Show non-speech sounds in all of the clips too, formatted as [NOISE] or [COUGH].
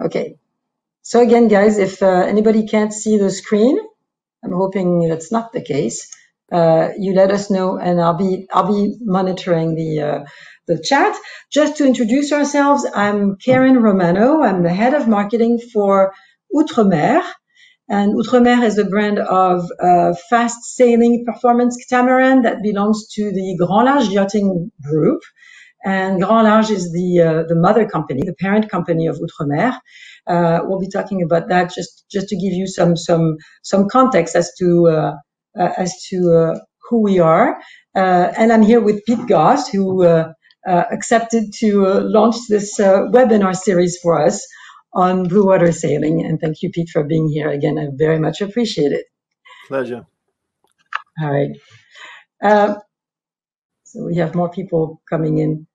Okay. So again, guys, if uh, anybody can't see the screen, I'm hoping that's not the case. Uh, you let us know, and I'll be I'll be monitoring the uh, the chat. Just to introduce ourselves, I'm Karen Romano. I'm the head of marketing for Outremer, and Outremer is a brand of uh, fast sailing performance catamaran that belongs to the Grand Large Yachting Group. And Grand Large is the uh, the mother company, the parent company of Outremer. Uh, we'll be talking about that just just to give you some some some context as to uh, uh, as to uh, who we are. and I'm here with Pete Goss, who accepted to launch this webinar series for us on blue water sailing. And thank you, Pete, for being here again. I very much appreciate it. Pleasure. All right. Uh, so we have more people coming in.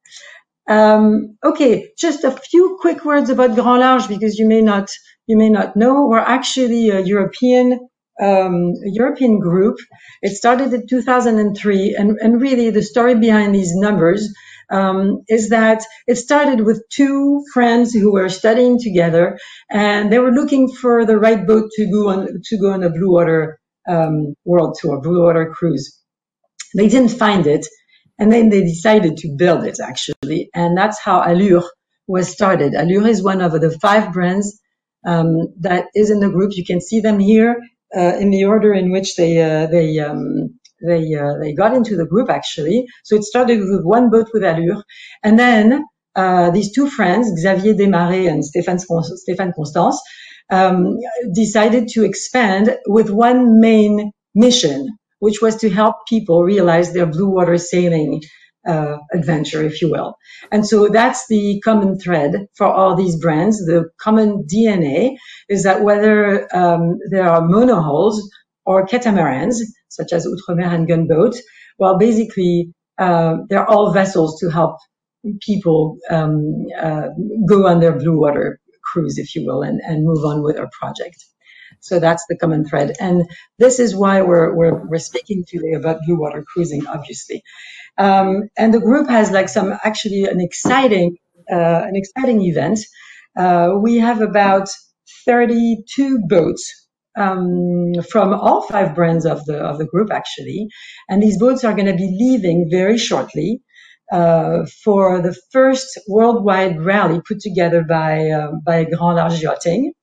Um, okay, just a few quick words about Grand Large because you may not you may not know we're actually a European um, a European group. It started in 2003, and, and really the story behind these numbers um, is that it started with two friends who were studying together, and they were looking for the right boat to go on to go on a blue water um, world tour, blue water cruise. They didn't find it, and then they decided to build it actually, and that's how Allure was started. Allure is one of the five brands um, that is in the group. You can see them here uh, in the order in which they uh, they um, they uh, they got into the group actually. So it started with one boat with Allure, and then uh, these two friends, Xavier Desmarest and Stéphane, Stéphane Constance, um, decided to expand with one main mission, which was to help people realize their blue water sailing uh, adventure, if you will. And so that's the common thread for all these brands. The common DNA is that whether um, there are monohulls or catamarans, such as Outremer and Gunboat, well, basically, uh, they're all vessels to help people um, uh, go on their blue water cruise, if you will, and, and move on with our project. So that's the common thread. And this is why we're, we're, we're speaking today about blue water cruising, obviously. Um, and the group has like some actually an exciting, uh, an exciting event. Uh, we have about 32 boats um, from all five brands of the of the group actually, and these boats are going to be leaving very shortly uh, for the first worldwide rally put together by uh, by Grand Large Yachting.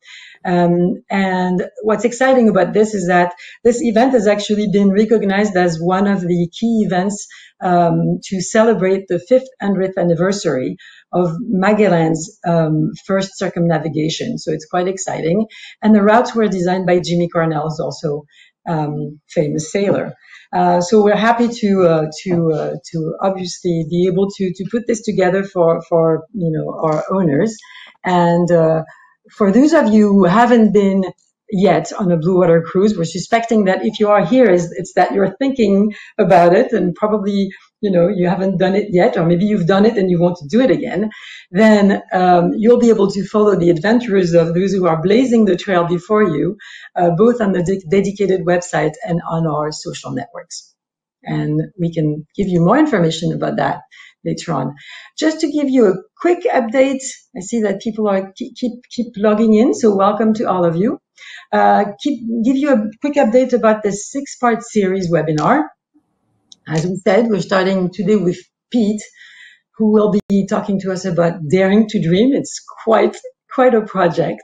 Um, and what's exciting about this is that this event has actually been recognized as one of the key events um, to celebrate the 500th anniversary of Magellan's um, first circumnavigation. So it's quite exciting. And the routes were designed by Jimmy Cornell, who's also um, famous sailor. Uh, so we're happy to uh, to uh, to obviously be able to to put this together for for you know our owners and uh, for those of you who haven't been yet on a blue water cruise, we're suspecting that if you are here, is it's that you're thinking about it and probably you know you haven't done it yet, or maybe you've done it and you want to do it again. Then um, you'll be able to follow the adventures of those who are blazing the trail before you, uh, both on the de- dedicated website and on our social networks. And we can give you more information about that later on. Just to give you a quick update, I see that people are keep keep logging in, so welcome to all of you. Uh, keep give you a quick update about the six-part series webinar. As we said, we're starting today with Pete, who will be talking to us about daring to dream. It's quite quite a project.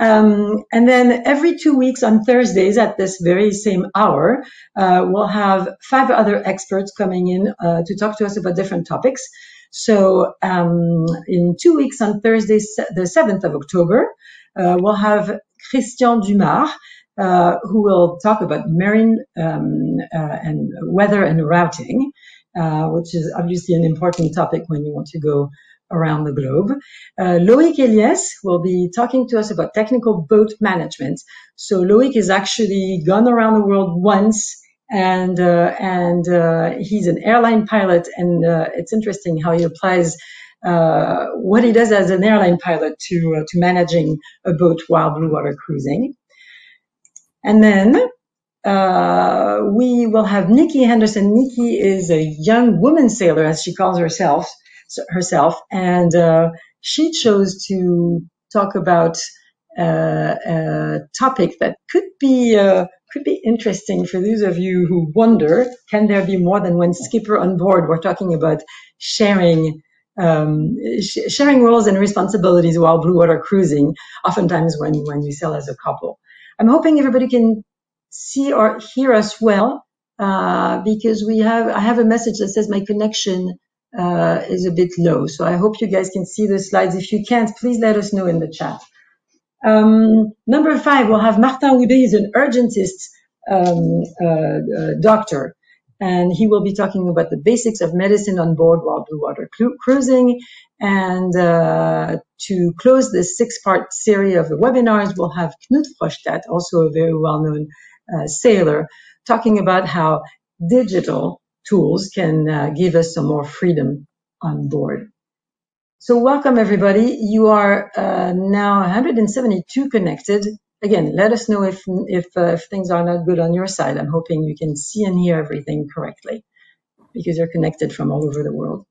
Um, and then every two weeks on Thursdays at this very same hour, uh, we'll have five other experts coming in uh, to talk to us about different topics. So um, in two weeks on Thursday, the 7th of October, uh, we'll have Christian Dumard, uh, who will talk about marine um, uh, and weather and routing, uh, which is obviously an important topic when you want to go around the globe. Uh, Loic Elias will be talking to us about technical boat management. So Loic has actually gone around the world once and uh, and uh, he's an airline pilot and uh, it's interesting how he applies uh, what he does as an airline pilot to uh, to managing a boat while blue water cruising. And then we will have Nikki Henderson. Nikki is a young woman sailor, as she calls herself herself, and uh, she chose to talk about uh, a topic that could be uh, could be interesting for those of you who wonder: Can there be more than one skipper on board? We're talking about sharing um, sh- sharing roles and responsibilities while blue water cruising. Oftentimes, when when you sail as a couple, I'm hoping everybody can see or hear us well uh, because we have I have a message that says my connection uh, is a bit low. So I hope you guys can see the slides. If you can't, please let us know in the chat. Um, number five, we'll have Martin Houdet. He's an urgentist um, uh, uh, doctor, and he will be talking about the basics of medicine on board while blue water cruising. And uh, to close this six-part series of webinars, we'll have Knut Frostad, also a very well-known uh, sailor, talking about how digital tools can uh, give us some more freedom on board. So welcome everybody. You are uh, now 172 connected. Again, let us know if if, uh, if, things are not good on your side. I'm hoping you can see and hear everything correctly because you're connected from all over the world.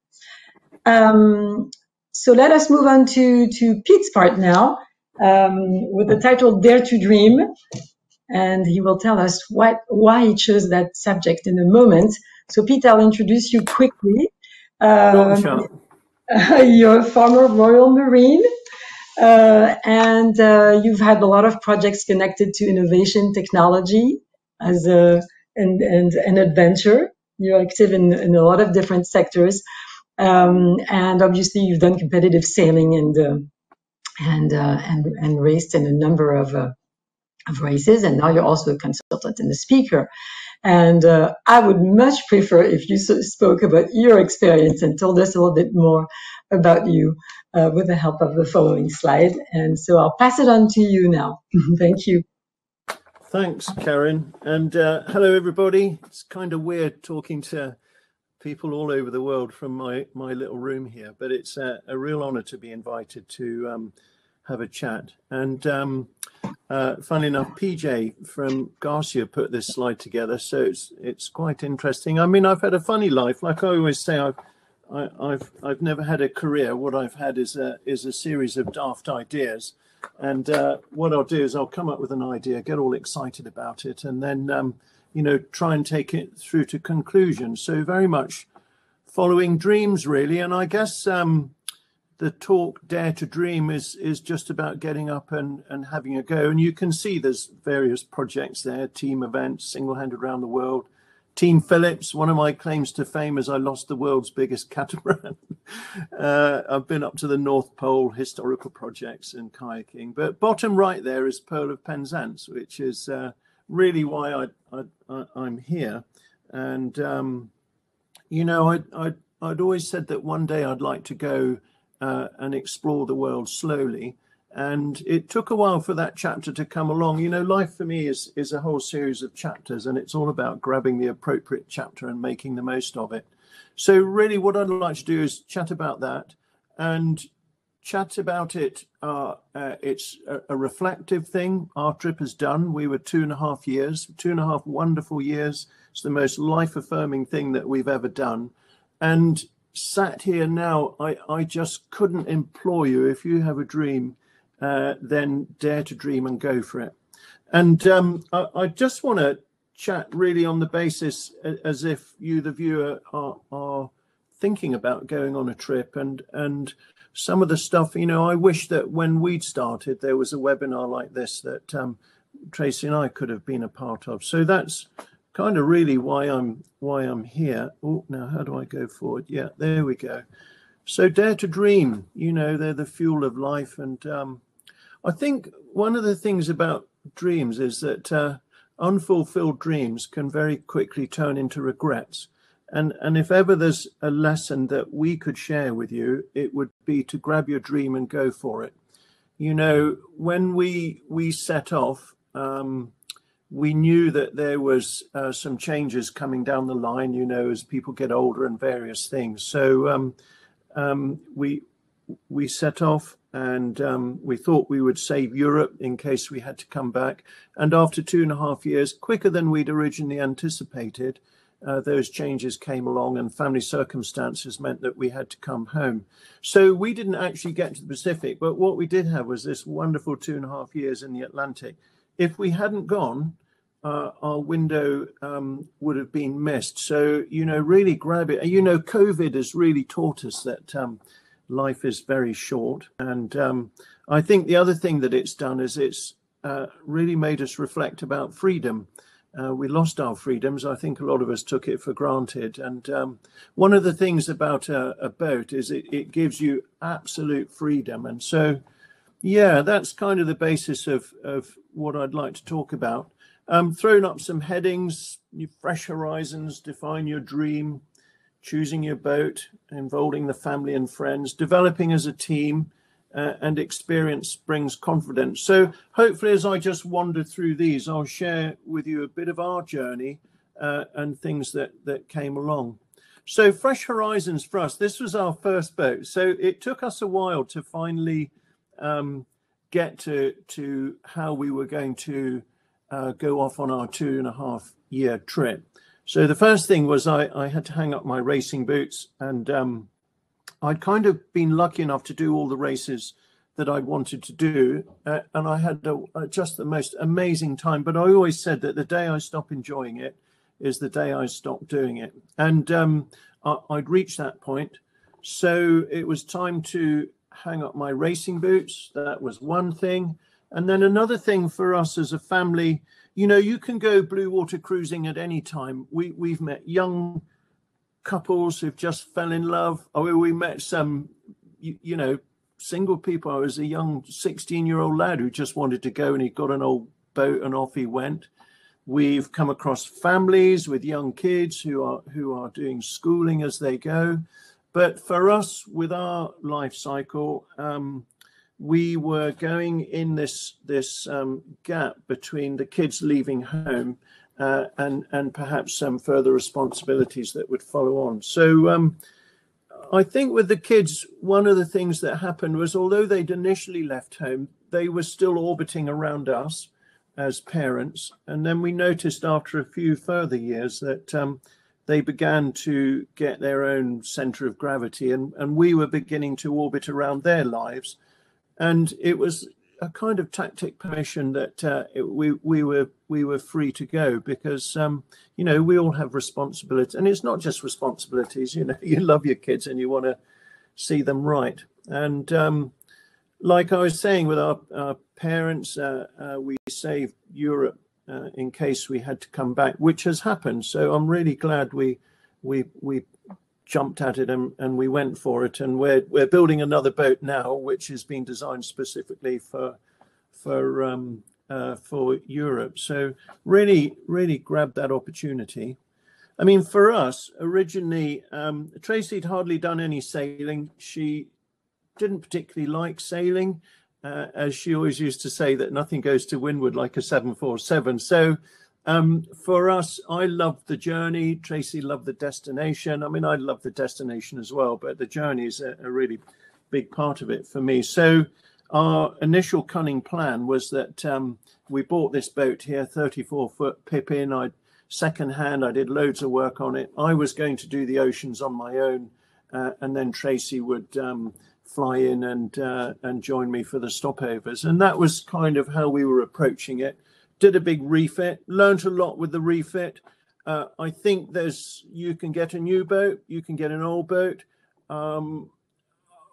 Um, so let us move on to to Pete's part now um, with the title "Dare to Dream," and he will tell us what why he chose that subject in a moment. So Pete, I'll introduce you quickly. Um, [LAUGHS] you're a former Royal Marine, uh, and uh, you've had a lot of projects connected to innovation, technology, as a and and, and adventure. You're active in, in a lot of different sectors, um, and obviously you've done competitive sailing and uh, and uh, and and raced in a number of uh, of races, and now you're also a consultant and a speaker. And uh, I would much prefer if you spoke about your experience and told us a little bit more about you uh, with the help of the following slide. And so I'll pass it on to you now. Thank you. Thanks, Karen. And uh, hello, everybody. It's kind of weird talking to people all over the world from my, my little room here, but it's a, a real honor to be invited to um, have a chat. And um, uh, funnily enough, PJ from Garcia put this slide together, so it's it's quite interesting. I mean, I've had a funny life. Like I always say, I've I, have i I've never had a career. What I've had is a is a series of daft ideas, and uh, what I'll do is I'll come up with an idea, get all excited about it, and then um, you know try and take it through to conclusion. So very much following dreams, really. And I guess um, the talk Dare to Dream is is just about getting up and, and having a go. And you can see there's various projects there, team events, single handed around the world. Team Phillips, one of my claims to fame is I lost the world's biggest [LAUGHS] catamaran. uh, I've been up to the North Pole, historical projects and kayaking. But bottom right there is Pearl of Penzance, which is uh, really why I, I, I, am here. And, um, you know, I, I, I'd always said that one day I'd like to go uh, and explore the world slowly. And it took a while for that chapter to come along. You know, life for me is is a whole series of chapters, and it's all about grabbing the appropriate chapter and making the most of it. So, really, what I'd like to do is chat about that and chat about it. Uh, uh, it's a, a, reflective thing. Our trip is done. We were two and a half years, two and a half wonderful years. It's the most life affirming thing that we've ever done. And sat here now, I, I just couldn't implore you if you have a dream, uh, then dare to dream and go for it. And um, I, I, just want to chat really on the basis as if you, the viewer, are, are thinking about going on a trip and and some of the stuff. You know, I wish that when we'd started, there was a webinar like this that um, Tracy and I could have been a part of. So that's kind of really why I'm why I'm here. Oh, now how do I go forward? Yeah, there we go. So dare to dream. You know, they're the fuel of life, and um, I think one of the things about dreams is that uh, unfulfilled dreams can very quickly turn into regrets. And and if ever there's a lesson that we could share with you, it would be to grab your dream and go for it. You know, when we we set off. Um, we knew that there was uh, some changes coming down the line, you know, as people get older and various things. So um, um, we we set off and um, we thought we would save Europe in case we had to come back. And after two and a half years, quicker than we'd originally anticipated, uh, those changes came along and family circumstances meant that we had to come home. So we didn't actually get to the Pacific, but what we did have was this wonderful two and a half years in the Atlantic. If we hadn't gone, uh, our window um, would have been missed. So, you know, really grab it. You know, COVID has really taught us that um, life is very short. And um, I think the other thing that it's done is it's uh, really made us reflect about freedom. Uh, we lost our freedoms. I think a lot of us took it for granted. And um, one of the things about a, a boat is it, it, gives you absolute freedom. And so, yeah, that's kind of the basis of, of what I'd like to talk about. Um, thrown up some headings, fresh horizons, define your dream, choosing your boat, involving the family and friends, developing as a team, uh, and experience brings confidence. So, hopefully, as I just wander through these, I'll share with you a bit of our journey uh, and things that, that came along. So, Fresh Horizons for us, this was our first boat. So, it took us a while to finally um, get to, to how we were going to uh, go off on our two and a half year trip. So, the first thing was I, I had to hang up my racing boots and um, I'd kind of been lucky enough to do all the races that I wanted to do, uh, and I had a, just the most amazing time. But I always said that the day I stop enjoying it is the day I stop doing it, and um, I, I'd reached that point. So it was time to hang up my racing boots. That was one thing, and then another thing for us as a family. You know, you can go blue water cruising at any time. We we've met young couples who've just fell in love. Oh, we met some, you, you know, single people. I was a young 16 year old lad who just wanted to go and he got an old boat and off he went. We've come across families with young kids who are who are doing schooling as they go. But for us, with our life cycle, um, we were going in this this um, gap between the kids leaving home uh, and and perhaps some further responsibilities that would follow on. So um, I think with the kids, one of the things that happened was although they'd initially left home, they were still orbiting around us as parents, and then we noticed after a few further years that. Um, they began to get their own center of gravity, and, and we were beginning to orbit around their lives. And it was a kind of tactic permission that uh, we we were we were free to go because um, you know we all have responsibilities, and it's not just responsibilities. You know, [LAUGHS] you love your kids and you want to see them right. And um, like I was saying, with our, our parents, uh, uh, we saved Europe uh, in case we had to come back, which has happened. So I'm really glad we we we jumped at it and, and we went for it. And we're we're building another boat now, which has been designed specifically for for um, uh, for Europe. So really, really grabbed that opportunity. I mean, for us originally, um, Tracy had hardly done any sailing. She didn't particularly like sailing, uh, as she always used to say that nothing goes to windward like a 747. So um, for us, I loved the journey. Tracy loved the destination. I mean, I love the destination as well, but the journey is a, a, really big part of it for me. So our initial cunning plan was that um, we bought this boat here, 34 foot Pippin. I second hand. I did loads of work on it. I was going to do the oceans on my own, uh, and then Tracy would um, fly in and uh, and join me for the stopovers. And that was kind of how we were approaching it did a big refit, learned a lot with the refit. Uh, I think there's you can get a new boat, you can get an old boat. Um,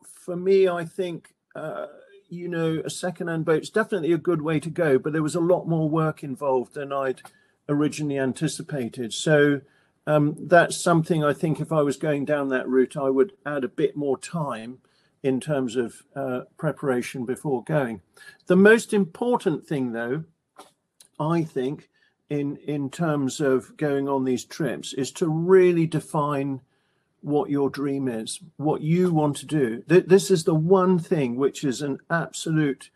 for me, I think uh, you know a second-hand boat's definitely a good way to go, but there was a lot more work involved than I'd originally anticipated. So um, that's something I think if I was going down that route, I would add a bit more time in terms of uh, preparation before going. The most important thing, though, I think, in in terms of going on these trips, is to really define what your dream is, what you want to do. This is the one thing which is an absolute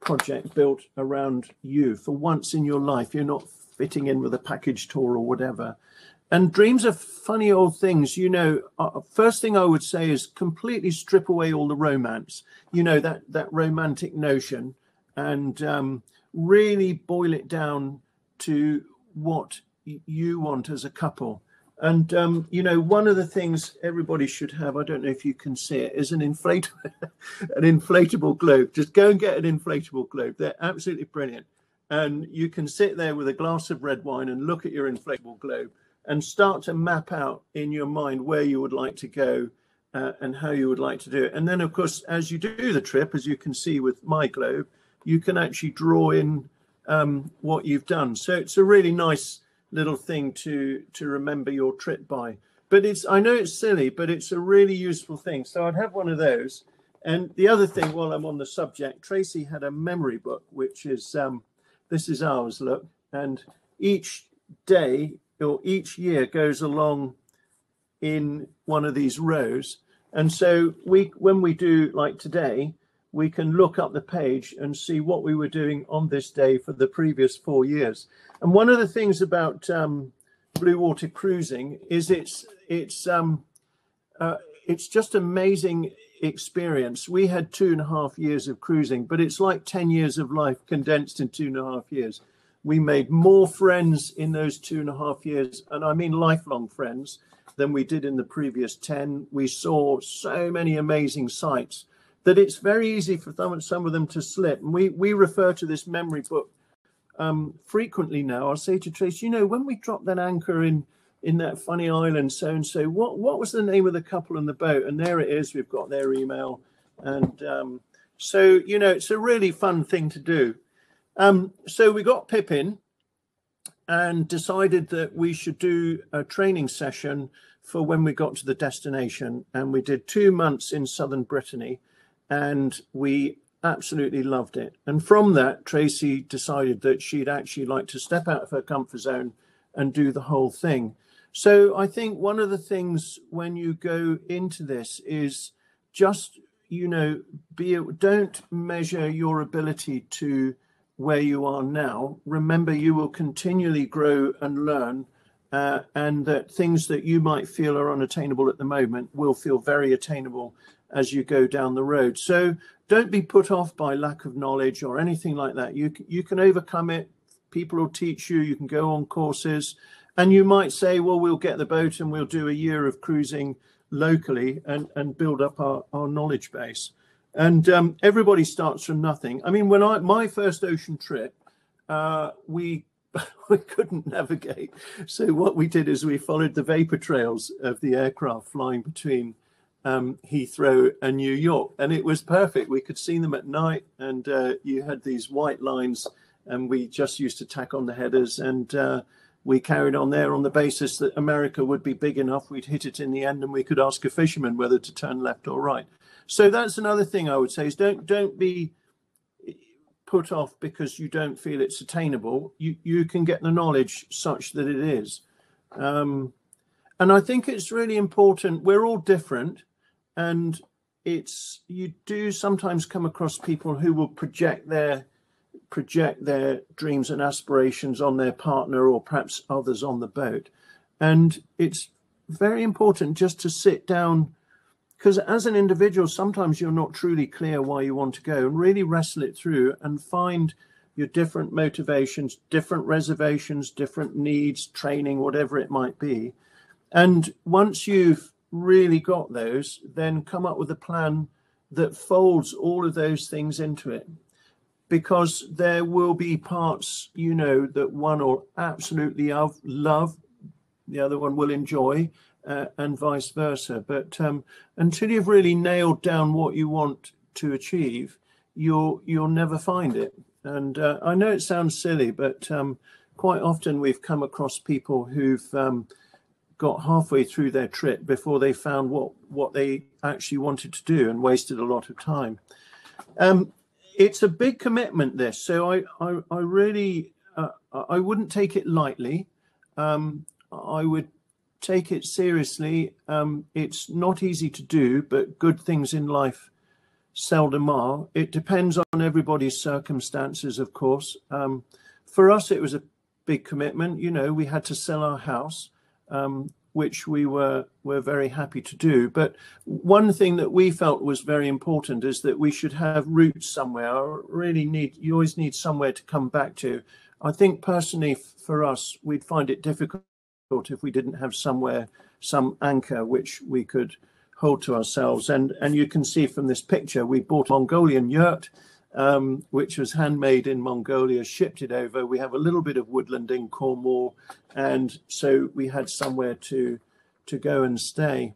project built around you. For once in your life, you're not fitting in with a package tour or whatever. And dreams are funny old things. You know, uh, first thing I would say is completely strip away all the romance. You know that that romantic notion, and um, really boil it down to what you want as a couple. And um, you know, one of the things everybody should have, I don't know if you can see it, is an inflatable [LAUGHS] an inflatable globe. Just go and get an inflatable globe. They're absolutely brilliant. And you can sit there with a glass of red wine and look at your inflatable globe and start to map out in your mind where you would like to go uh, and how you would like to do it. And then, of course, as you do the trip, as you can see with my globe, you can actually draw in um, what you've done. So it's a really nice little thing to to remember your trip by. But it's I know it's silly, but it's a really useful thing. So I'd have one of those. And the other thing, while I'm on the subject, Tracy had a memory book, which is um, this is ours. Look, and each day or each year goes along in one of these rows. And so we, when we do like today, we can look up the page and see what we were doing on this day for the previous four years. And one of the things about um, blue water cruising is it's it's um, uh, it's just amazing experience. We had two and a half years of cruising, but it's like ten years of life condensed in two and a half years. We made more friends in those two and a half years, and I mean lifelong friends, than we did in the previous ten. We saw so many amazing sights that it's very easy for some, of them to slip. And we, we refer to this memory book um, frequently now. I'll say to Trace, you know, when we dropped that anchor in in that funny island, so and so, what what was the name of the couple on the boat? And there it is. We've got their email, and um, so you know, it's a really fun thing to do. Um, so we got Pippin and decided that we should do a training session for when we got to the destination, and we did two months in southern Brittany and we absolutely loved it. And from that, Tracy decided that she'd actually like to step out of her comfort zone and do the whole thing. So I think one of the things when you go into this is just you know be don't measure your ability to where you are now. Remember, you will continually grow and learn. Uh, and that things that you might feel are unattainable at the moment will feel very attainable as you go down the road. So don't be put off by lack of knowledge or anything like that. You you can overcome it. People will teach you. You can go on courses, and you might say, "Well, we'll get the boat and we'll do a year of cruising locally and and build up our our knowledge base." And um, everybody starts from nothing. I mean, when I my first ocean trip, uh, we [LAUGHS] we couldn't navigate. So what we did is we followed the vapor trails of the aircraft flying between um, Heathrow and New York, and it was perfect. We could see them at night, and uh, you had these white lines, and we just used to tack on the headers, and uh, we carried on there on the basis that America would be big enough. We'd hit it in the end, and we could ask a fisherman whether to turn left or right. So that's another thing I would say is don't don't be put off because you don't feel it's attainable. You you can get the knowledge such that it is. Um, and I think it's really important. We're all different and it's you do sometimes come across people who will project their project their dreams and aspirations on their partner or perhaps others on the boat and it's very important just to sit down because as an individual sometimes you're not truly clear why you want to go and really wrestle it through and find your different motivations different reservations different needs training whatever it might be and once you've really got those, then come up with a plan that folds all of those things into it. Because there will be parts, you know, that one will absolutely love, the other one will enjoy, uh, and vice versa. But um, until you've really nailed down what you want to achieve, you'll you'll never find it. And uh, I know it sounds silly, but um, quite often we've come across people who've um, got halfway through their trip before they found what what they actually wanted to do and wasted a lot of time. Um, it's a big commitment, this. So I I, I really uh, I wouldn't take it lightly. Um, I would take it seriously. Um, it's not easy to do, but good things in life seldom are. It depends on everybody's circumstances, of course. Um, for us, it was a big commitment. You know, we had to sell our house um, which we were were very happy to do. But one thing that we felt was very important is that we should have roots somewhere. I really need you always need somewhere to come back to. I think personally for us, we'd find it difficult if we didn't have somewhere some anchor which we could hold to ourselves. And and you can see from this picture, we bought Mongolian yurt, um, which was handmade in Mongolia, shipped it over. We have a little bit of woodland in Cornwall, and so we had somewhere to to go and stay.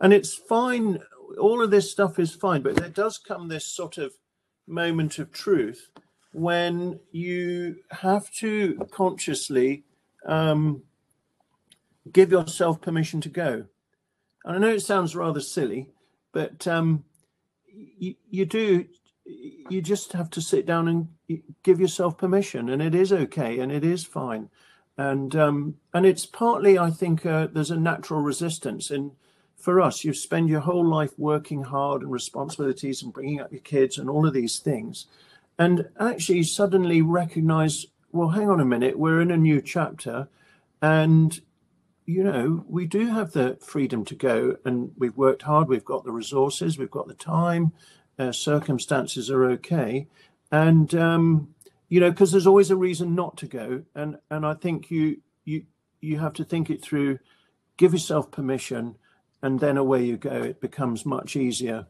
And it's fine. All of this stuff is fine, but there does come this sort of moment of truth when you have to consciously um, give yourself permission to go. And I know it sounds rather silly, but um, you, you do, you just have to sit down and give yourself permission, and it is okay and it is fine. And um, and it's partly, I think, uh, there's a natural resistance. And for us, you spend your whole life working hard and responsibilities and bringing up your kids and all of these things. And actually, suddenly recognize, well, hang on a minute, we're in a new chapter. And you know, we do have the freedom to go and we've worked hard, we've got the resources, we've got the time, uh, circumstances are okay. And, um, you know, because there's always a reason not to go. And, and I think you, you, you have to think it through, give yourself permission, and then away you go. It becomes much easier.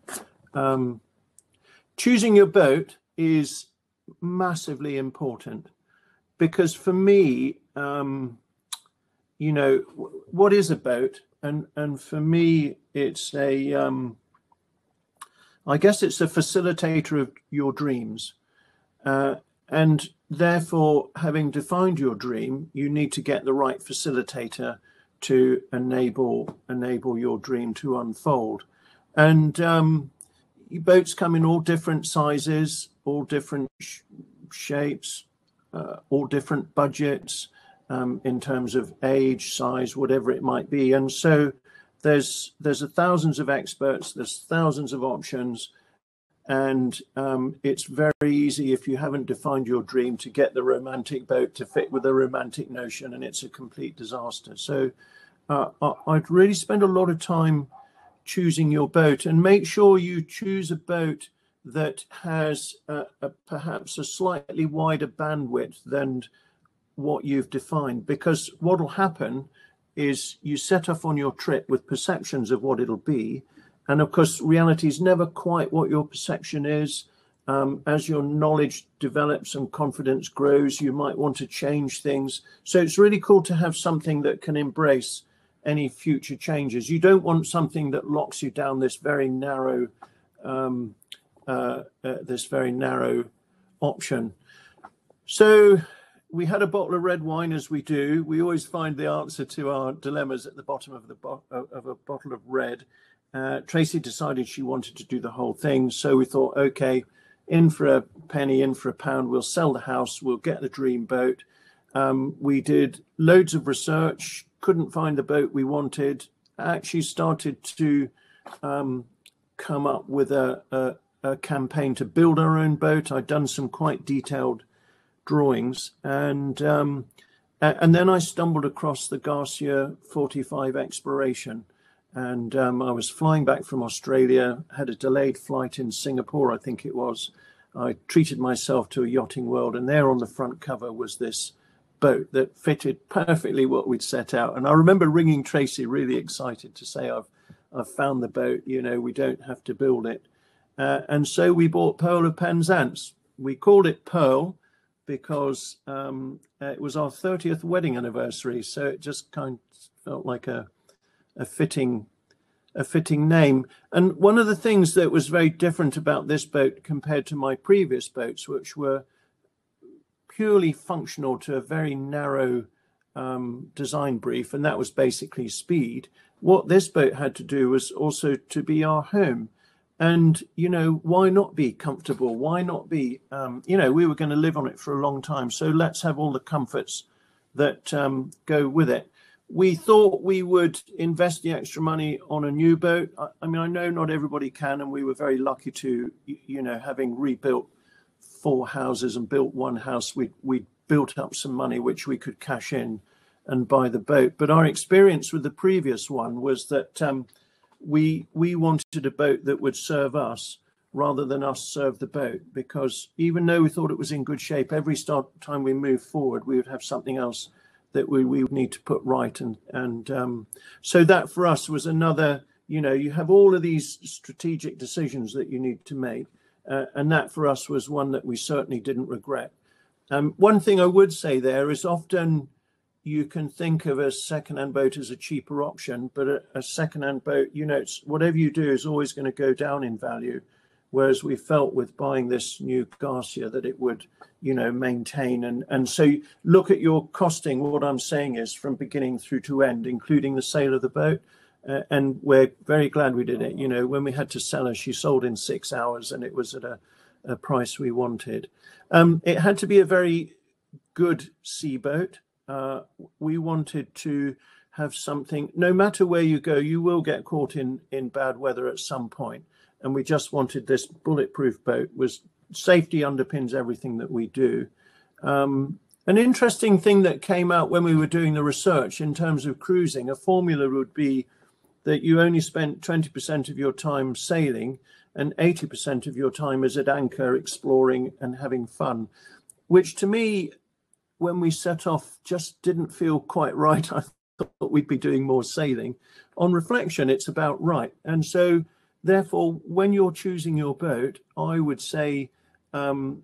Um, choosing your boat is massively important because for me, um, you know what is a boat? And and for me it's a um i guess it's a facilitator of your dreams. Uh, and therefore having defined your dream you need to get the right facilitator to enable enable your dream to unfold. And um, boats come in all different sizes all different sh- shapes uh, all different budgets um, in terms of age, size, whatever it might be. And so there's there's a thousands of experts, there's thousands of options, and um, it's very easy if you haven't defined your dream to get the romantic boat to fit with a romantic notion, and it's a complete disaster. So uh, I'd really spend a lot of time choosing your boat and make sure you choose a boat that has a, a, perhaps a slightly wider bandwidth than what you've defined because what will happen is you set off on your trip with perceptions of what it'll be and of course reality is never quite what your perception is. Um, as your knowledge develops and confidence grows you might want to change things. So it's really cool to have something that can embrace any future changes. You don't want something that locks you down this very narrow um, uh, uh, this very narrow option. So we had a bottle of red wine as we do. We always find the answer to our dilemmas at the bottom of the bo- of a bottle of red. Uh, Tracy decided she wanted to do the whole thing, so we thought, okay, in for a penny, in for a pound. We'll sell the house. We'll get the dream boat. Um, we did loads of research. Couldn't find the boat we wanted. Actually, started to um, come up with a, a, a campaign to build our own boat. I'd done some quite detailed drawings, and um, and then I stumbled across the Garcia 45 exploration, and um, I was flying back from Australia, had a delayed flight in Singapore, I think it was. I treated myself to a yachting world, and there on the front cover was this boat that fitted perfectly what we'd set out. And I remember ringing Tracy, really excited to say, "I've I've found the boat. You know, we don't have to build it." Uh, and so we bought Pearl of Penzance. We called it Pearl because um, it was our 30th wedding anniversary. So it just kind of felt like a, a fitting a fitting name. And one of the things that was very different about this boat compared to my previous boats, which were purely functional to a very narrow um, design brief, and that was basically speed. What this boat had to do was also to be our home and you know why not be comfortable? Why not be um, you know we were going to live on it for a long time so let's have all the comforts that um, go with it. We thought we would invest the extra money on a new boat. I, I, mean i know not everybody can and we were very lucky to you know having rebuilt four houses and built one house we we built up some money which we could cash in and buy the boat. But our experience with the previous one was that um, we we wanted a boat that would serve us rather than us serve the boat because even though we thought it was in good shape every start time we moved forward we would have something else that we, we need to put right and and um, so that for us was another you know you have all of these strategic decisions that you need to make uh, and that for us was one that we certainly didn't regret. Um, one thing i would say there is often you can think of a second-hand boat as a cheaper option but a, a second-hand boat you know whatever you do is always going to go down in value whereas we felt with buying this new Garcia that it would, you know, maintain and and so look at your costing. What I'm saying is from beginning through to end, including the sale of the boat. Uh, and we're very glad we did it. You know, when we had to sell her, she sold in six hours, and it was at a, a price we wanted. Um, it had to be a very good sea boat. Uh, we wanted to have something. No matter where you go, you will get caught in in bad weather at some point and we just wanted this bulletproof boat was safety underpins everything that we do um, an interesting thing that came out when we were doing the research in terms of cruising a formula would be that you only spent 20% of your time sailing and 80% of your time is at anchor exploring and having fun which to me when we set off just didn't feel quite right [LAUGHS] i thought we'd be doing more sailing on reflection it's about right and so therefore, when you're choosing your boat, I would say um,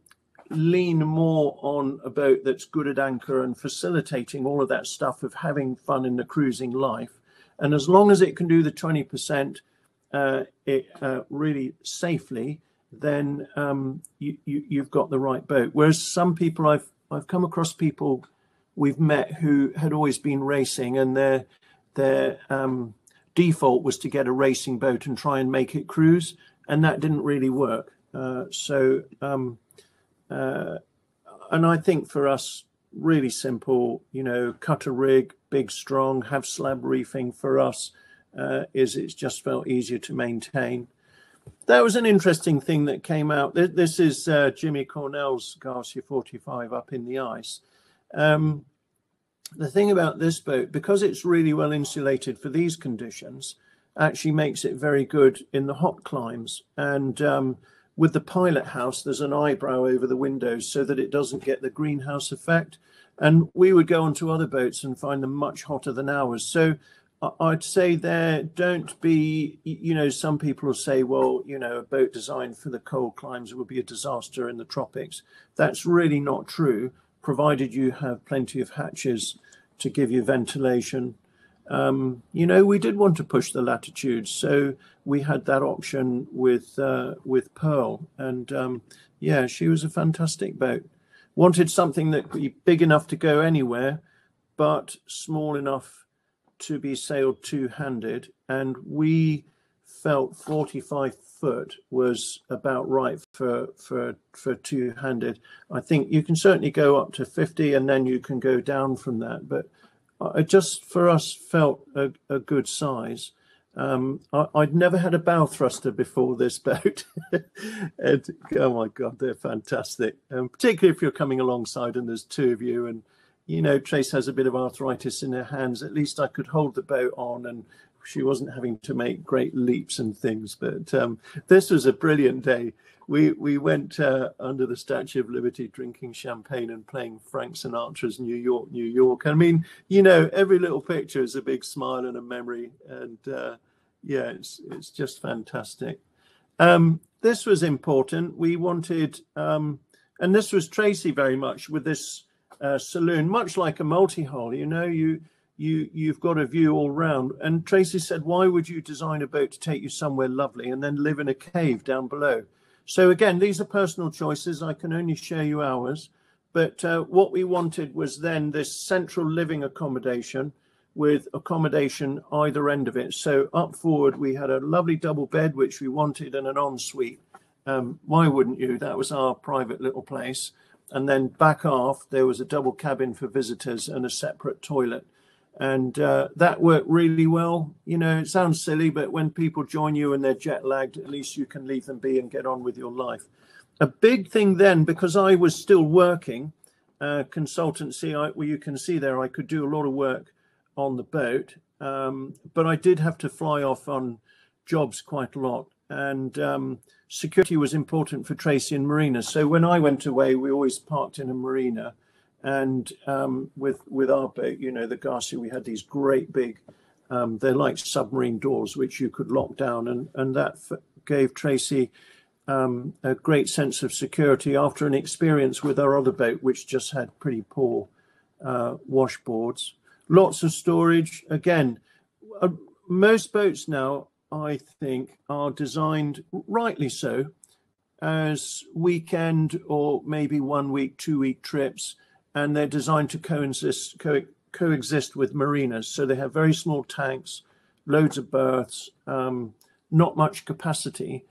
lean more on a boat that's good at anchor and facilitating all of that stuff of having fun in the cruising life. And as long as it can do the 20% uh, it, uh, really safely, then um, you, you, you've got the right boat. Whereas some people I've I've come across people we've met who had always been racing and they're they're um, default was to get a racing boat and try and make it cruise, and that didn't really work. Uh, so, um, uh, and I think for us, really simple, you know, cutter rig, big, strong, have slab reefing for us uh, is it's just felt easier to maintain. That was an interesting thing that came out. This is uh, Jimmy Cornell's Garcia 45 up in the ice. Um, the thing about this boat, because it's really well insulated for these conditions, actually makes it very good in the hot climes. And um, with the pilot house, there's an eyebrow over the windows so that it doesn't get the greenhouse effect. And we would go onto other boats and find them much hotter than ours. So I'd say there, don't be, you know, some people will say, well, you know, a boat designed for the cold climes would be a disaster in the tropics. That's really not true provided you have plenty of hatches to give you ventilation. Um, you know, we did want to push the latitudes, so we had that option with uh, with Pearl, and um, yeah, she was a fantastic boat. Wanted something that could be big enough to go anywhere, but small enough to be sailed two-handed, and we felt 45 foot was about right for for for two-handed. I think you can certainly go up to 50 and then you can go down from that. But it just for us felt a, a good size. Um, I, would never had a bow thruster before this boat. [LAUGHS] and, oh my God, they're fantastic. Um, particularly if you're coming alongside and there's two of you and you know, Trace has a bit of arthritis in her hands. At least I could hold the boat on and she wasn't having to make great leaps and things. But um, this was a brilliant day. We we went uh, under the Statue of Liberty, drinking champagne and playing Frank Sinatra's "New York, New York." I mean, you know, every little picture is a big smile and a memory, and uh, yeah, it's it's just fantastic. Um, this was important. We wanted, um, and this was Tracy very much with this uh, saloon, much like a multi-hull. You know, you you you've got a view all round. And Tracy said, why would you design a boat to take you somewhere lovely and then live in a cave down below? So again, these are personal choices. I can only share you ours. But uh, what we wanted was then this central living accommodation with accommodation either end of it. So up forward, we had a lovely double bed, which we wanted, and an ensuite. Um, why wouldn't you? That was our private little place. And then back aft, there was a double cabin for visitors and a separate toilet and uh, that worked really well. You know, it sounds silly, but when people join you and they're jet lagged, at least you can leave them be and get on with your life. A big thing then, because I was still working, uh, consultancy, I, well, you can see there, I could do a lot of work on the boat, um, but I did have to fly off on jobs quite a lot. And um, security was important for Tracy and Marina. So when I went away, we always parked in a marina And um, with with our boat, you know, the Garcia, we had these great big, um, they're like submarine doors which you could lock down, and and that f- gave Tracy um, a great sense of security after an experience with our other boat, which just had pretty poor uh, washboards. Lots of storage. Again, uh, most boats now, I think, are designed rightly so as weekend or maybe one week, two week trips, and they're designed to coexist, co- coexist with marinas. So they have very small tanks, loads of berths, um, not much capacity.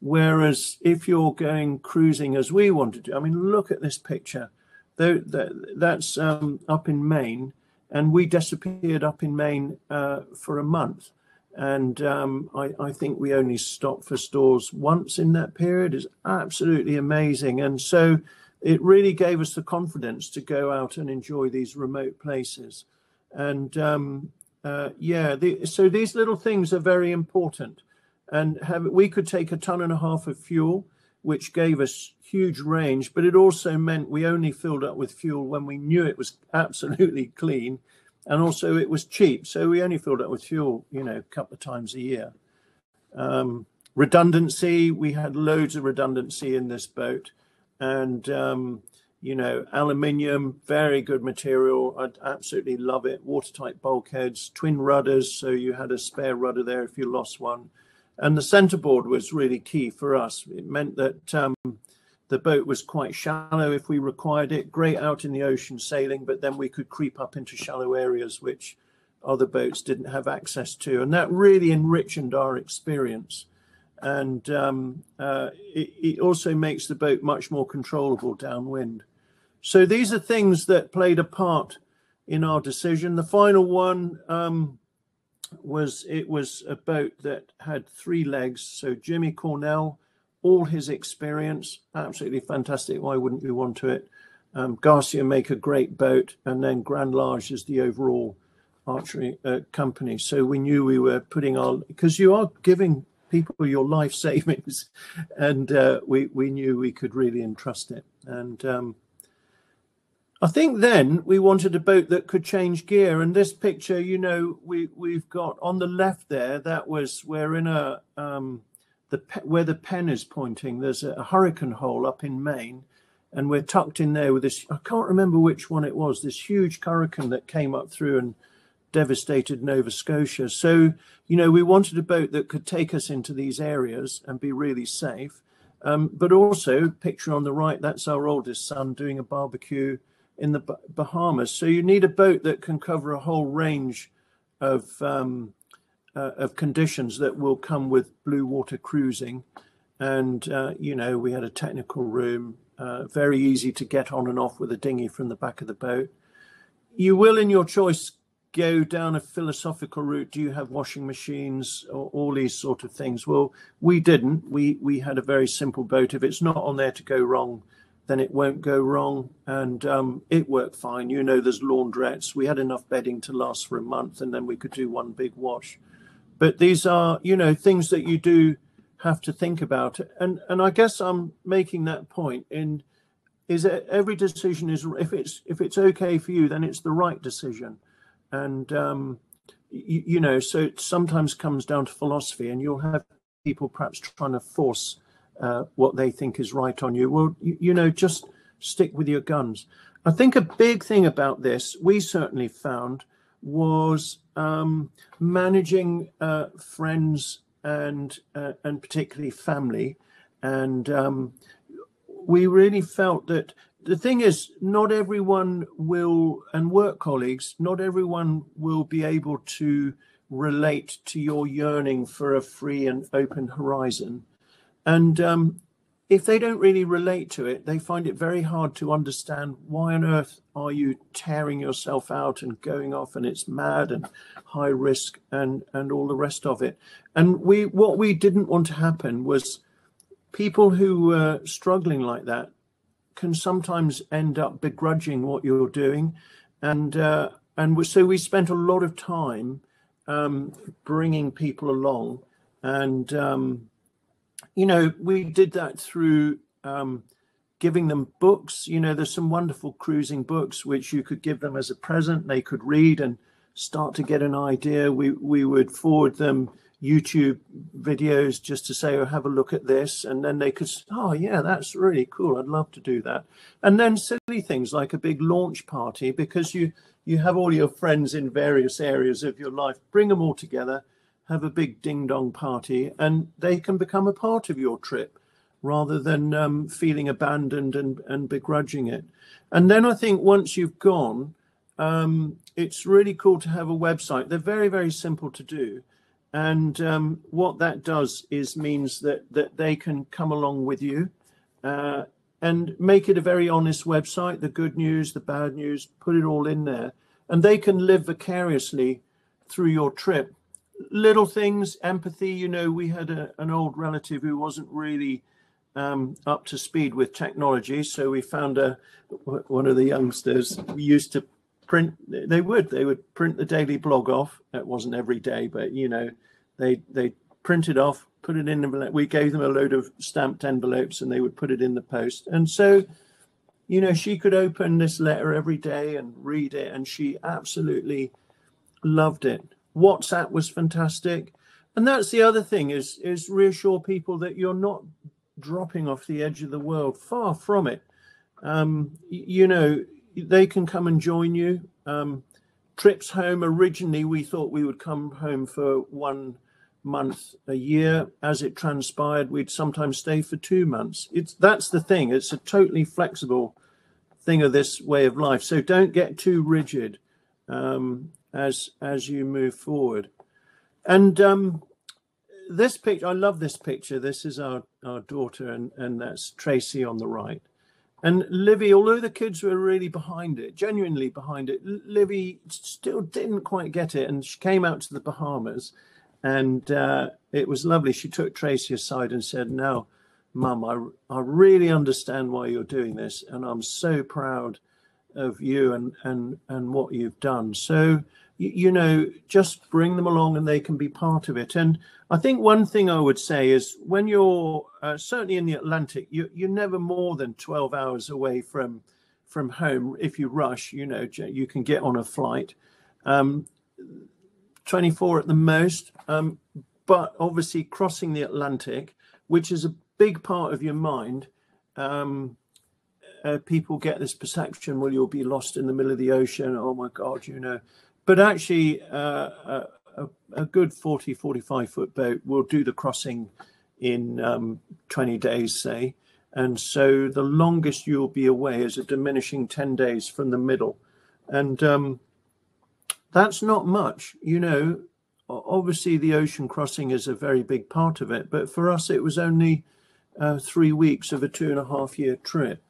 Whereas if you're going cruising as we want to do, I mean, look at this picture. That's um, up in Maine, and we disappeared up in Maine uh, for a month and um, I, I, think we only stopped for stores once in that period. is absolutely amazing, and so it really gave us the confidence to go out and enjoy these remote places. And um, uh, yeah, the, so these little things are very important. And have, we could take a ton and a half of fuel, which gave us huge range, but it also meant we only filled up with fuel when we knew it was absolutely clean and also it was cheap. So we only filled up with fuel, you know, a couple of times a year. Um, redundancy, we had loads of redundancy in this boat, and um, you know, aluminium, very good material. I'd absolutely love it. Watertight bulkheads, twin rudders, so you had a spare rudder there if you lost one. And the centerboard was really key for us. It meant that um, the boat was quite shallow if we required it, great out in the ocean sailing, but then we could creep up into shallow areas which other boats didn't have access to. And that really enriched our experience. And um, uh, it, it also makes the boat much more controllable downwind. So these are things that played a part in our decision. The final one um, was it was a boat that had three legs. So Jimmy Cornell all his experience, absolutely fantastic. Why wouldn't we want to it? Um, Garcia make a great boat, and then Grand Large is the overall archery uh, company. So we knew we were putting our because you are giving people your life [LAUGHS] savings, and uh, we we knew we could really entrust it. And um, I think then we wanted a boat that could change gear. And this picture, you know, we we've got on the left there. That was we're in a um, the where the pen is pointing, there's a, a hurricane hole up in Maine, and we're tucked in there with this. I can't remember which one it was. This huge hurricane that came up through and devastated Nova Scotia. So you know, we wanted a boat that could take us into these areas and be really safe. Um, but also, picture on the right, that's our oldest son doing a barbecue in the Bahamas. So you need a boat that can cover a whole range of um, uh, of conditions that will come with blue water cruising. And, uh, you know, we had a technical room, uh, very easy to get on and off with a dinghy from the back of the boat. You will, in your choice, go down a philosophical route. Do you have washing machines or all these sort of things? Well, we didn't. We we had a very simple boat. If it's not on there to go wrong, then it won't go wrong, and um, it worked fine. You know, there's laundrettes. We had enough bedding to last for a month, and then we could do one big wash but these are you know things that you do have to think about. And and i guess i'm making that point in is that every decision is if it's if it's okay for you then it's the right decision. And um you, you know so it sometimes comes down to philosophy and you'll have people perhaps trying to force uh, what they think is right on you. Well you, you know just stick with your guns. I think a big thing about this we certainly found was um, managing uh, friends and uh, and particularly family, and um, we really felt that the thing is, not everyone will, and work colleagues, not everyone will be able to relate to your yearning for a free and open horizon, and um, if they don't really relate to it, they find it very hard to understand why on earth are you tearing yourself out and going off and it's mad and high risk and and all the rest of it. And we what we didn't want to happen was people who were struggling like that can sometimes end up begrudging what you're doing, and uh, and so we spent a lot of time um, bringing people along and. Um, you know, we did that through um, giving them books. You know, there's some wonderful cruising books which you could give them as a present. They could read and start to get an idea. We we would forward them YouTube videos just to say, oh, have a look at this. And then they could, oh, yeah, that's really cool. I'd love to do that. And then silly things like a big launch party because you, you have all your friends in various areas of your life, bring them all together, have a big ding dong party, and they can become a part of your trip rather than um, feeling abandoned and, and begrudging it. And then I think once you've gone, um, it's really cool to have a website. They're very, very simple to do and um, what that does is means that that they can come along with you uh, and make it a very honest website the good news the bad news put it all in there and they can live vicariously through your trip little things empathy you know we had a, an old relative who wasn't really um, up to speed with technology so we found a one of the youngsters we used to print they would they would print the daily blog off. It wasn't every day but you know they they printed off put it in the we gave them a load of stamped envelopes and they would put it in the post. And so you know she could open this letter every day and read it and she absolutely loved it whatsapp was fantastic and that's the other thing is is reassure people that you're not dropping off the edge of the world far from it um, you know they can come and join you. Um, trips home originally, we thought we would come home for one month a year. As it transpired, we'd sometimes stay for two months. It's that's the thing. It's a totally flexible thing of this way of life. So don't get too rigid um, as as you move forward. And um, this picture, I love this picture. This is our our daughter, and and that's Tracy on the right. And Livy, although the kids were really behind it, genuinely behind it, Livy still didn't quite get it. And she came out to the Bahamas and uh, it was lovely. She took Tracy aside and said, No, Mum, I, I really understand why you're doing this. And I'm so proud of you and, and, and what you've done. So you, know, just bring them along and they can be part of it. And I think one thing I would say is when you're uh, certainly in the Atlantic, you, you're never more than 12 hours away from from home. If you rush, you know, you can get on a flight. Um, 24 at the most. Um, but obviously, crossing the Atlantic, which is a big part of your mind, um, uh, people get this perception well, you'll be lost in the middle of the ocean. Oh my God, you know. But actually uh, a, a, good 40 45 foot boat will do the crossing in um, 20 days say. And so the longest you'll be away is a diminishing 10 days from the middle. And um, that's not much you know. Obviously the ocean crossing is a very big part of it but for us it was only uh, three weeks of a two and a half year trip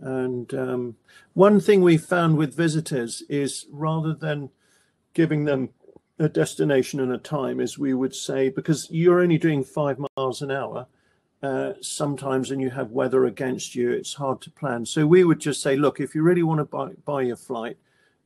and um, one thing we found with visitors is rather than giving them a destination and a time, as we would say, because you're only doing five miles an hour. Uh, sometimes, and you have weather against you, it's hard to plan. So we would just say, look, if you really want to buy, buy your flight,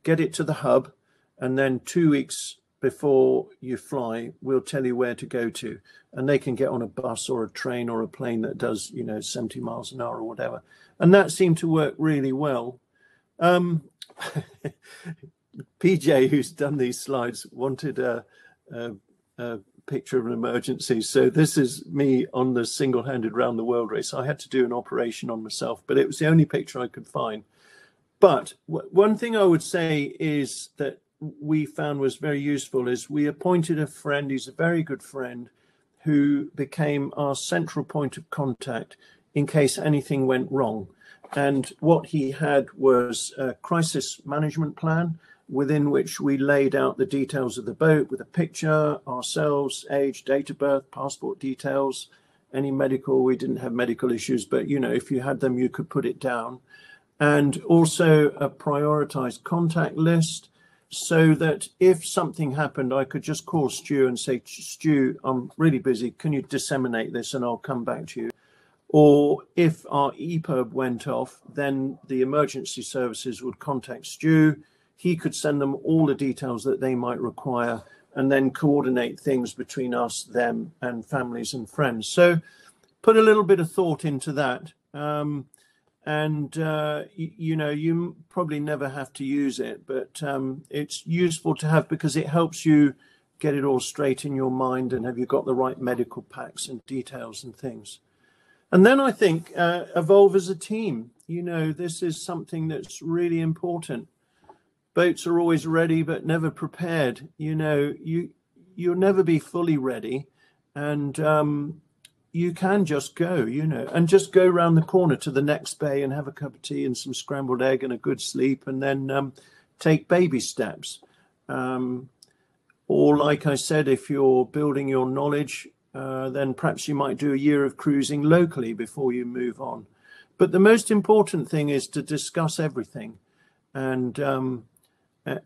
get it to the hub, and then two weeks before you fly, we'll tell you where to go to, and they can get on a bus or a train or a plane that does, you know, 70 miles an hour or whatever. And that seemed to work really well. Um, [LAUGHS] PJ, who's done these slides, wanted a, a, a, picture of an emergency. So this is me on the single-handed round the world race. I had to do an operation on myself, but it was the only picture I could find. But one thing I would say is that we found was very useful is we appointed a friend. He's a very good friend who became our central point of contact in case anything went wrong. And what he had was a crisis management plan within which we laid out the details of the boat with a picture, ourselves, age, date of birth, passport details, any medical. We didn't have medical issues, but you know, if you had them, you could put it down. And also a prioritized contact list so that if something happened, I could just call Stu and say, Stu, I'm really busy. Can you disseminate this and I'll come back to you? Or if our EPIRB went off, then the emergency services would contact Stu he could send them all the details that they might require and then coordinate things between us, them, and families and friends. So put a little bit of thought into that. Um, and uh, you, you, know you probably never have to use it, but um, it's useful to have because it helps you get it all straight in your mind and have you got the right medical packs and details and things. And then I think uh, evolve as a team. You know, this is something that's really important. Boats are always ready, but never prepared. You know, you you'll never be fully ready, and um, you can just go, you know, and just go around the corner to the next bay and have a cup of tea and some scrambled egg and a good sleep, and then um, take baby steps. Um, or, like I said, if you're building your knowledge, uh, then perhaps you might do a year of cruising locally before you move on. But the most important thing is to discuss everything, and um,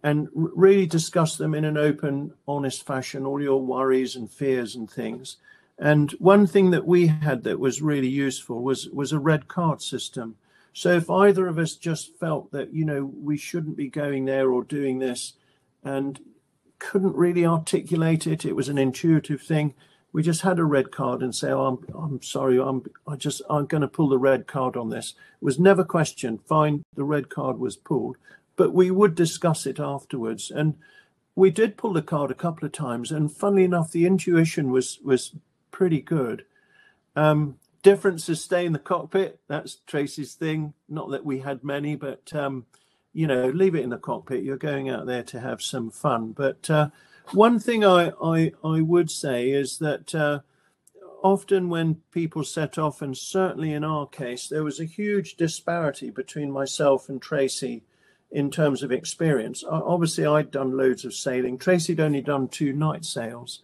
and really discuss them in an open, honest fashion, all your worries and fears and things and one thing that we had that was really useful was was a red card system. So if either of us just felt that you know we shouldn't be going there or doing this, and couldn't really articulate it, it was an intuitive thing. We just had a red card and say, "Oh, I'm I'm sorry, I'm I just I'm going to pull the red card on this." It was never questioned. Fine, the red card was pulled, but we would discuss it afterwards and we did pull the card a couple of times and funnily enough the intuition was was pretty good. Um, differences stay in the cockpit. That's Tracy's thing. Not that we had many, but um, you know, leave it in the cockpit. You're going out there to have some fun. But uh, one thing I, I I would say is that uh, often when people set off, and certainly in our case, there was a huge disparity between myself and Tracy in terms of experience. Obviously, I'd done loads of sailing. Tracy'd only done two night sails.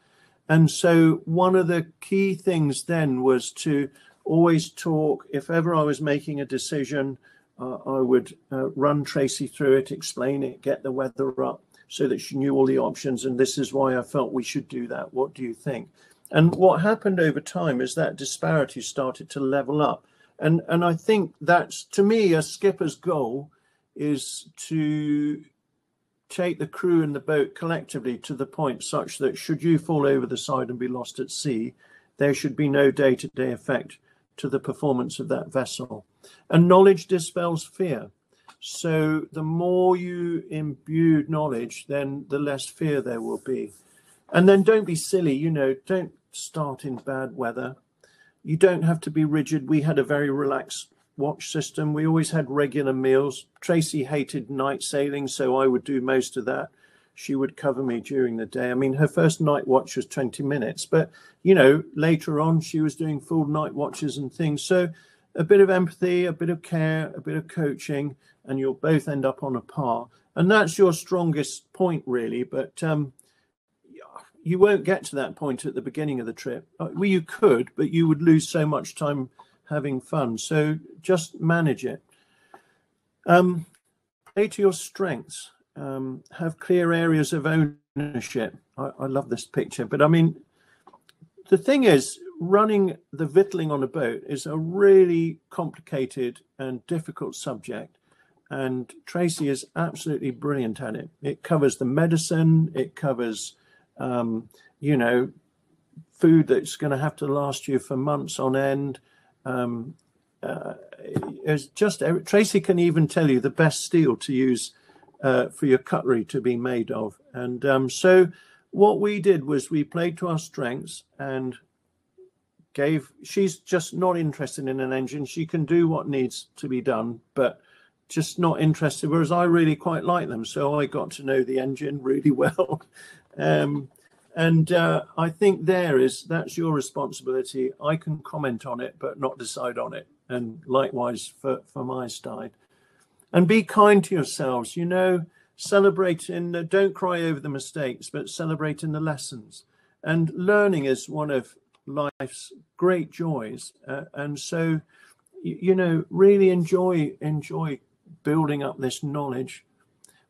And so one of the key things then was to always talk. If ever I was making a decision, uh, I would uh, run Tracy through it, explain it, get the weather up so that she knew all the options. And this is why I felt we should do that. What do you think? And what happened over time is that disparity started to level up. And, and I think that's, to me, a skipper's goal is to take the crew and the boat collectively to the point such that should you fall over the side and be lost at sea, there should be no day to day effect to the performance of that vessel. And knowledge dispels fear. So the more you imbue knowledge, then the less fear there will be. And then don't be silly, you know, don't start in bad weather. You don't have to be rigid. We had a very relaxed watch system. We always had regular meals. Tracy hated night sailing, so I would do most of that. She would cover me during the day. I mean, her first night watch was 20 minutes, but you know, later on she was doing full night watches and things. So a bit of empathy, a bit of care, a bit of coaching, and you'll both end up on a par. And that's your strongest point, really. But um, you won't get to that point at the beginning of the trip. Uh, well, you could, but you would lose so much time having fun. So just manage it. Um, play to your strengths. Um, have clear areas of ownership. I, I love this picture, but I mean, the thing is, running the victualling on a boat is a really complicated and difficult subject. And Tracy is absolutely brilliant at it. It covers the medicine, it covers, um, you know, food that's going to have to last you for months on end. Um, uh, it's just Tracy can even tell you the best steel to use uh, for your cutlery to be made of. And um, so what we did was we played to our strengths and gave. She's just not interested in an engine. She can do what needs to be done, but just not interested. Whereas I really quite like them, so I got to know the engine really [LAUGHS] well. um, and uh, I think there is that's your responsibility. I can comment on it, but not decide on it. And likewise for, for my side. And be kind to yourselves. You know, celebrate in, uh, don't cry over the mistakes, but celebrate in the lessons. And learning is one of life's great joys. Uh, and so, you, you know, really enjoy enjoy building up this knowledge.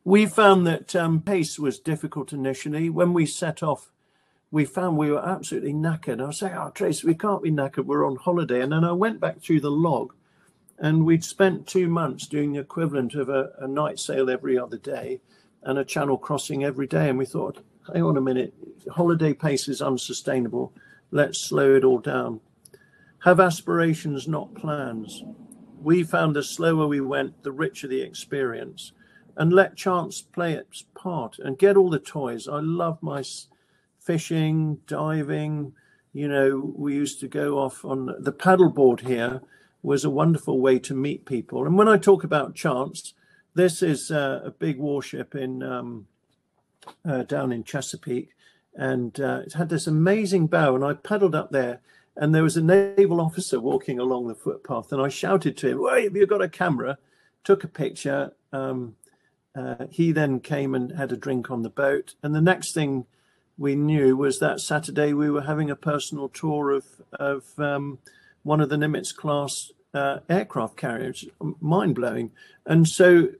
We found that um, pace was difficult initially. When we set off we found we were absolutely knackered. I was saying, Oh, Tracy, we can't be knackered. We're on holiday. And then I went back through the log and we'd spent two months doing the equivalent of a, a night sail every other day and a channel crossing every day. And we thought, hang on a minute, holiday pace is unsustainable. Let's slow it all down. Have aspirations, not plans. We found the slower we went, the richer the experience. And let chance play its part and get all the toys. I love my fishing, diving. You know, we used to go off on the paddleboard here was a wonderful way to meet people. And when I talk about chance, this is uh, a big warship in um, uh, down in Chesapeake, and uh, it had this amazing bow. And I paddled up there, and there was a naval officer walking along the footpath, and I shouted to him, "Wait, have you got a camera?" Took a picture. Um, uh, he then came and had a drink on the boat, and the next thing we knew was that Saturday we were having a personal tour of of um, one of the Nimitz class uh, aircraft carriers, mind blowing. And so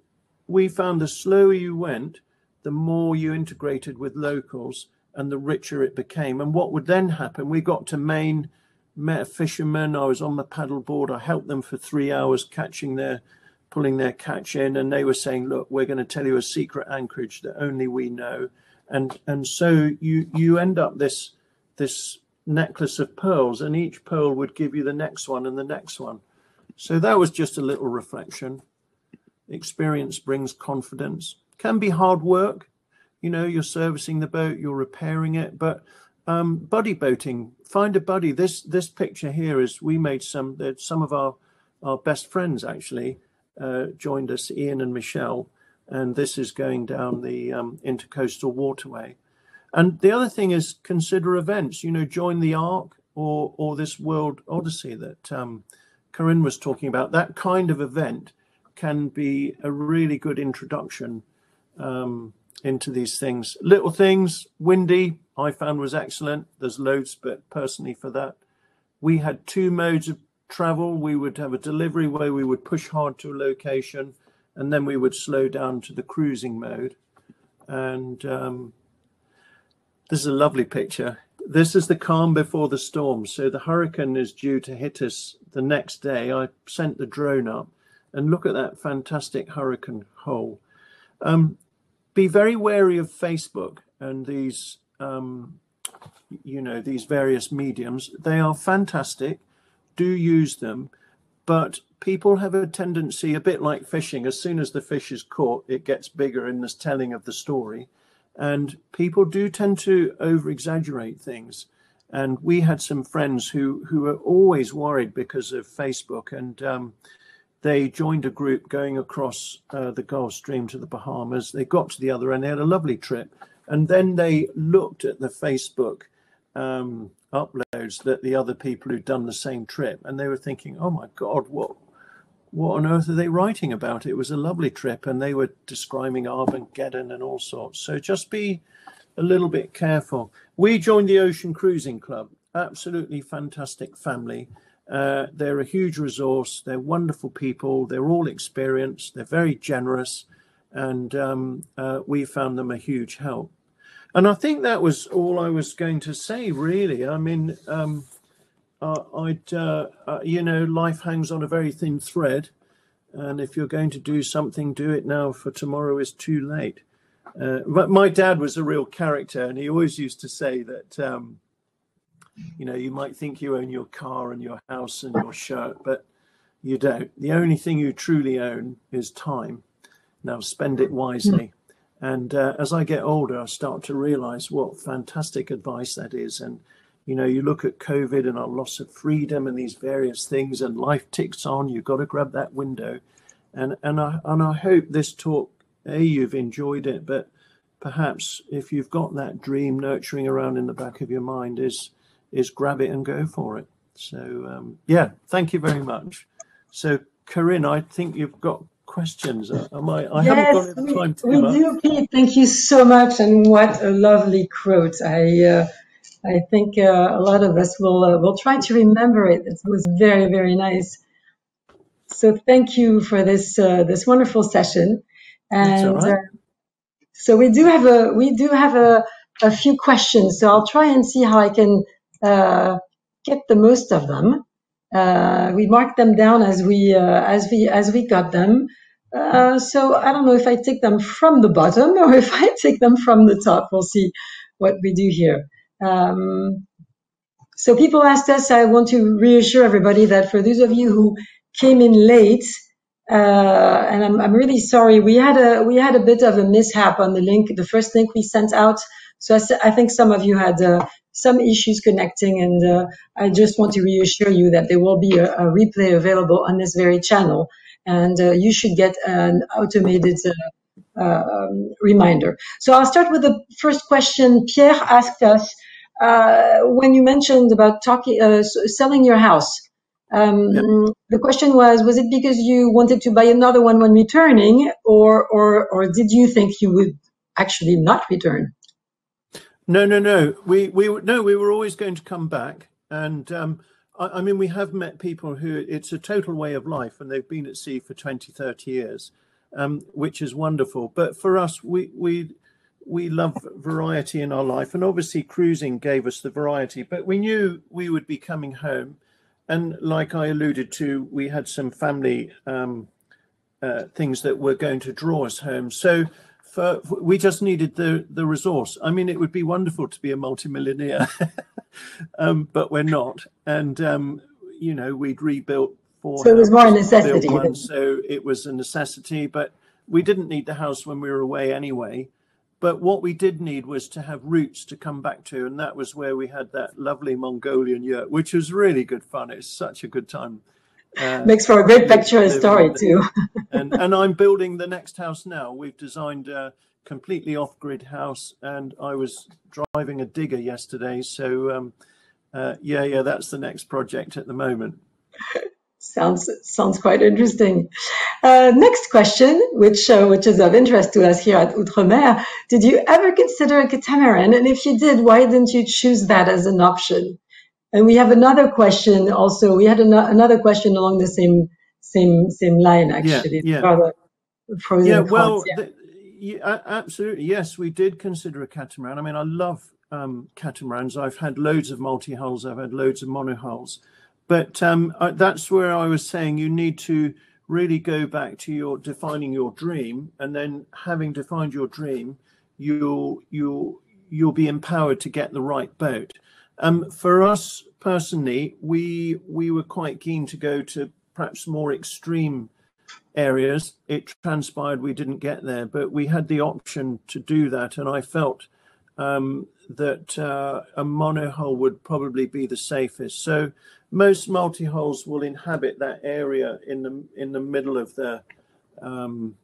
we found the slower you went, the more you integrated with locals and the richer it became. And what would then happen? We got to Maine, met a fisherman. I was on the paddleboard. I helped them for three hours catching their, pulling their catch in, and they were saying, "Look, we're going to tell you a secret anchorage that only we know." And and so you you end up this this necklace of pearls, and each pearl would give you the next one and the next one. So that was just a little reflection. Experience brings confidence. Can be hard work. You know, you're servicing the boat, you're repairing it, but um, buddy boating, find a buddy. This this picture here is we made some. Some of our our best friends actually uh, joined us, Ian and Michelle, and this is going down the um, intercoastal waterway. And the other thing is consider events. You know, join the ARC or or this World Odyssey that um, Corinne was talking about. That kind of event can be a really good introduction um, into these things. Little things, windy, I found was excellent. There's loads, but personally for that, we had two modes of travel. We would have a delivery where we would push hard to a location, and then we would slow down to the cruising mode. And um, this is a lovely picture. This is the calm before the storm. So the hurricane is due to hit us the next day. I sent the drone up and look at that fantastic hurricane hole. Um, be very wary of Facebook and these, um, you know, these various mediums. They are fantastic. Do use them, but people have a tendency, a bit like fishing. As soon as the fish is caught, it gets bigger in the telling of the story and people do tend to over exaggerate things and we had some friends who who were always worried because of facebook and um, they joined a group going across uh, the gulf stream to the bahamas they got to the other end they had a lovely trip and then they looked at the facebook um, uploads that the other people who'd done the same trip and they were thinking oh my god what what on earth are they writing about? It was a lovely trip, and they were describing Armageddon and all sorts. So just be a little bit careful. We joined the Ocean Cruising Club. Absolutely fantastic family. Uh, they're a huge resource. They're wonderful people. They're all experienced. They're very generous, and um, uh, we found them a huge help. And I think that was all I was going to say. Really, I mean. Um, uh, I'd, uh, uh, you know, life hangs on a very thin thread. And if you're going to do something, do it now, for tomorrow is too late. Uh, but my dad was a real character, and he always used to say that, um, you know, you might think you own your car and your house and your shirt, but you don't. The only thing you truly own is time. Now spend it wisely. And uh, as I get older, I start to realize what fantastic advice that is. And you know, you look at COVID and our loss of freedom and these various things, and life ticks on. You've got to grab that window, and and I and I hope this talk, a you've enjoyed it, but perhaps if you've got that dream nurturing around in the back of your mind, is is grab it and go for it. So um, yeah, thank you very much. So Corinne, I think you've got questions. Uh, am I? I yes, haven't got time to we, we do, Pete. Thank you so much, and what a lovely quote. I. Uh, I think uh, a lot of us will uh, will try to remember it. It was very very nice. So thank you for this uh, this wonderful session. And right. Uh, so we do have a we do have a, a few questions. So I'll try and see how I can uh, get the most of them. Uh, we marked them down as we as we as we got them. So I don't know if I take them from the bottom or [LAUGHS] if I take them from the top. We'll see what we do here. Um, so people asked us, I want to reassure everybody that for those of you who came in late, uh, and I'm, I'm really sorry. We had a we had a bit of a mishap on the link, the first link we sent out. So I, I think some of you had uh, some issues connecting, and uh, I just want to reassure you that there will be a, a replay available on this very channel, and uh, you should get an automated uh, um, reminder. So I'll start with the first question. Pierre asked us uh, when you mentioned about talking, uh, selling your house. Um, yep. The question was: Was it because you wanted to buy another one when returning, or or or did you think you would actually not return? No, no, no. We we no, we were always going to come back, and um, I, I, mean, we have met people who it's a total way of life, and they've been at sea for 20, 30 years, um, which is wonderful. But for us, we we we love variety in our life, and obviously cruising gave us the variety. But we knew we would be coming home, and like I alluded to, we had some family um, uh, things that were going to draw us home. So for, we just needed the the resource. I mean, it would be wonderful to be a multimillionaire, [LAUGHS] um, but we're not. And um, you know, we'd rebuilt four. So it was more a necessity. One, so it was a necessity, but we didn't need the house when we were away anyway. But what we did need was to have roots to come back to, and that was where we had that lovely Mongolian yurt, which was really good fun. It's such a good time uh, Makes for a great picture story too. and and I'm building the next house now. We've designed a completely off-grid house, and I was driving a digger yesterday. So um, uh, yeah, yeah, that's the next project at the moment. sounds sounds quite interesting. Uh, next question, which uh, which is of interest to us here at Outremer, did you ever consider a catamaran? And if you did, why didn't you choose that as an option? And we have another question also. We had an- another question along the same same same line actually. Yeah, yeah. Yeah well, yeah. The, yeah, absolutely. Yes, we did consider a catamaran. I mean, I love um, catamarans. I've had loads of multi hulls. I've had loads of monohulls, but um, I, that's where I was saying you need to really go back to your defining your dream, and then having defined your dream, you'll you'll you'll be empowered to get the right boat. Um, for us personally, we we were quite keen to go to perhaps more extreme areas. It transpired we didn't get there, but we had the option to do that, and I felt um, that uh, a monohull would probably be the safest. So most multi-hulls will inhabit that area in the in the middle of the um,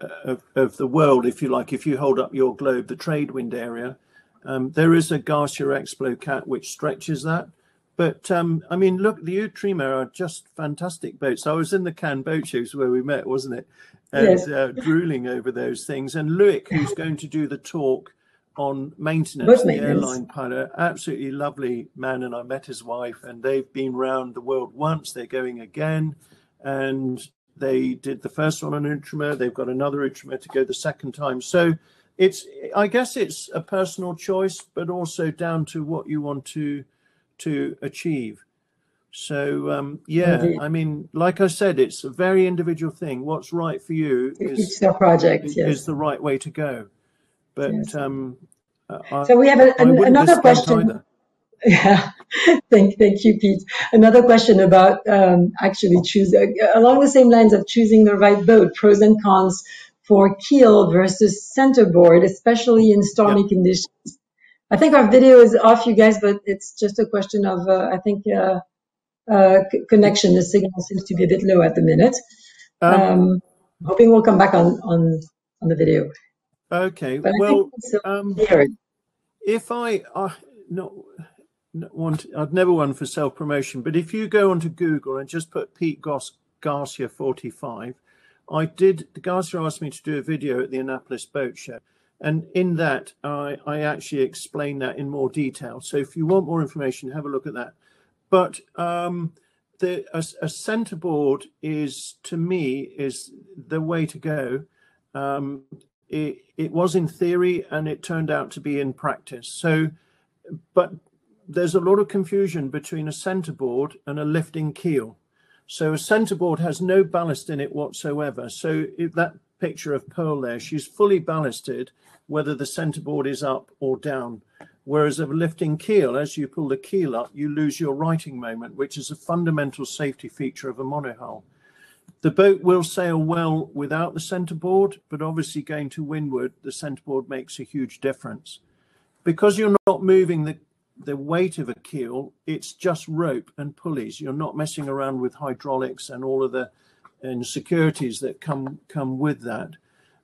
of, of the world, if you like. If you hold up your globe, the trade wind area, um, there is a Garcia Explocat which stretches that. But um, I mean, look, the Outremer are just fantastic boats. I was in the Cannes boat shows where we met, wasn't it? And yes. uh, drooling over those things. And Luik, who's going to do the talk on maintenance, the airline pilot, absolutely lovely man. And I met his wife, and they've been round the world once. They're going again, and they did the first one on Outremer. They've got another Outremer to go the second time. So it's I guess it's a personal choice, but also down to what you want to to achieve. So um, yeah, Indeed. I mean, like I said, it's a very individual thing. What's right for you is the project is, yes. is, the right way to go. But yes. um, I, so we have a, an, another question. [LAUGHS] Yeah, thank thank you, Pete. Another question about um, actually choosing along the same lines of choosing the right boat, pros and cons for keel versus centerboard, especially in stormy yep. conditions. I think our video is off, you guys, but it's just a question of, uh, I think, uh, uh, connection. The signal seems to be a bit low at the minute. Um, um, hoping we'll come back on on on the video. Okay. But well, um, if I, I not, not want, I've never won for self promotion, but if you go onto Google and just put Pete Goss Garcia 45, I did, the Garcia asked me to do a video at the Annapolis Boat Show. And in that, I, I actually explain that in more detail. So if you want more information, have a look at that. But um, the, a, a centerboard is, to me, is the way to go. Um, it, it was in theory and it turned out to be in practice. So, but there's a lot of confusion between a centerboard and a lifting keel. So a centerboard has no ballast in it whatsoever. So if that picture of Pearl there, she's fully ballasted, whether the centerboard is up or down. Whereas a lifting keel, as you pull the keel up, you lose your righting moment, which is a fundamental safety feature of a monohull. The boat will sail well without the centerboard, but obviously going to windward, the centerboard makes a huge difference. Because you're not moving the, the weight of a keel, it's just rope and pulleys. You're not messing around with hydraulics and all of the insecurities that come come with that.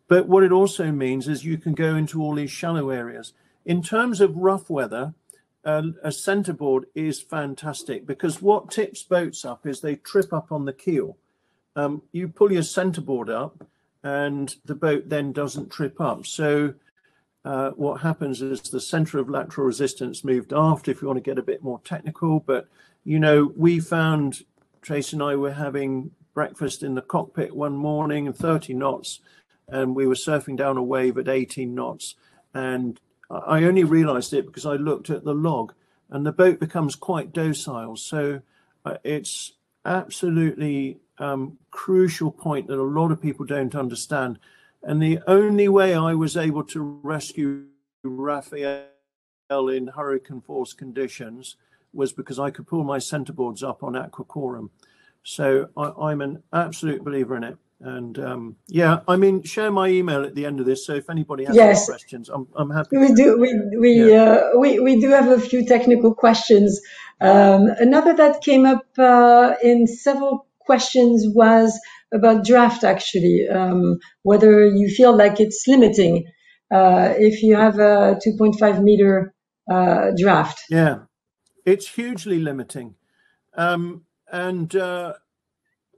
But what it also means is you can go into all these shallow areas. In terms of rough weather, uh, a centerboard is fantastic because what tips boats up is they trip up on the keel. Um, you pull your centerboard up, and the boat then doesn't trip up. So uh, what happens is the center of lateral resistance moved aft. If you want to get a bit more technical, but you know, we found Tracy and I were having breakfast in the cockpit one morning, and 30 knots, and we were surfing down a wave at 18 knots, and I only realized it because I looked at the log and the boat becomes quite docile. So uh, it's absolutely um, crucial point that a lot of people don't understand. And the only way I was able to rescue Raphael in hurricane force conditions was because I could pull my centerboards up on Aqua Quorum. So I, am an absolute believer in it. And um, yeah, I mean, share my email at the end of this. So if anybody has yes. any questions, I'm, I'm happy. We do. We we, yeah. uh, we we do have a few technical questions. Um, another that came up uh, in several questions was about draft. Actually, um, whether you feel like it's limiting uh, if you have a 2.5 meter uh, draft. Yeah, it's hugely limiting, um, and uh,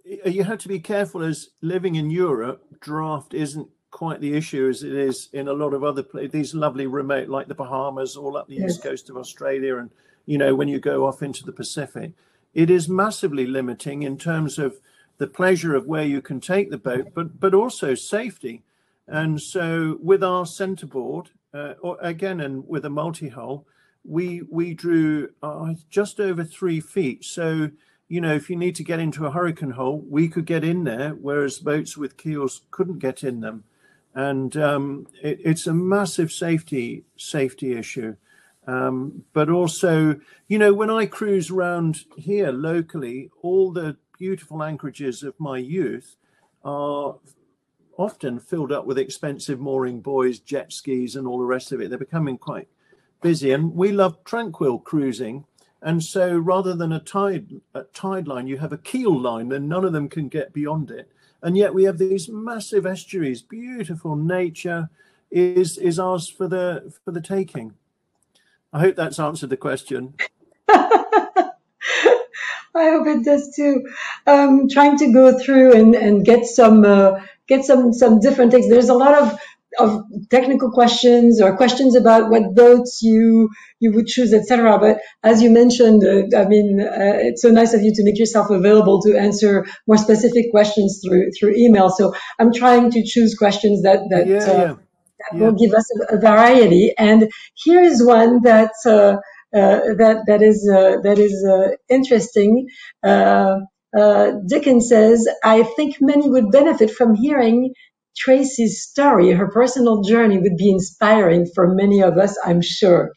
you have to be careful as living in Europe, draft isn't quite the issue as it is in a lot of other places. These lovely remote, like the Bahamas, all up the yes. east coast of Australia, and you know when you go off into the Pacific, it is massively limiting in terms of the pleasure of where you can take the boat, but but also safety. And so with our centerboard, uh, or again, and with a multi-hull, we we drew uh, just over three feet. So you know, if you need to get into a hurricane hole, we could get in there, whereas boats with keels couldn't get in them. And um, it, it's a massive safety safety issue. Um, but also, you know, when I cruise around here locally, all the beautiful anchorages of my youth are often filled up with expensive mooring buoys, jet skis, and all the rest of it. They're becoming quite busy. And we love tranquil cruising and so rather than a tide a tide line, you have a keel line, and none of them can get beyond it. And yet we have these massive estuaries, beautiful nature is is ours for the for the taking. I hope that's answered the question. [LAUGHS] I hope it does too. Um, trying to go through and, and get some uh, get some some different things. There's a lot of of technical questions or questions about what boats you you would choose, etc. But as you mentioned, uh, I mean, uh, it's so nice of you to make yourself available to answer more specific questions through through email. So I'm trying to choose questions that that, yeah, uh, yeah. that yeah. will give us a, a, variety. And here is one that. Uh, uh, that that is uh, that is interesting. Dickens says, "I think many would benefit from hearing Tracy's story, her personal journey would be inspiring for many of us, I'm sure.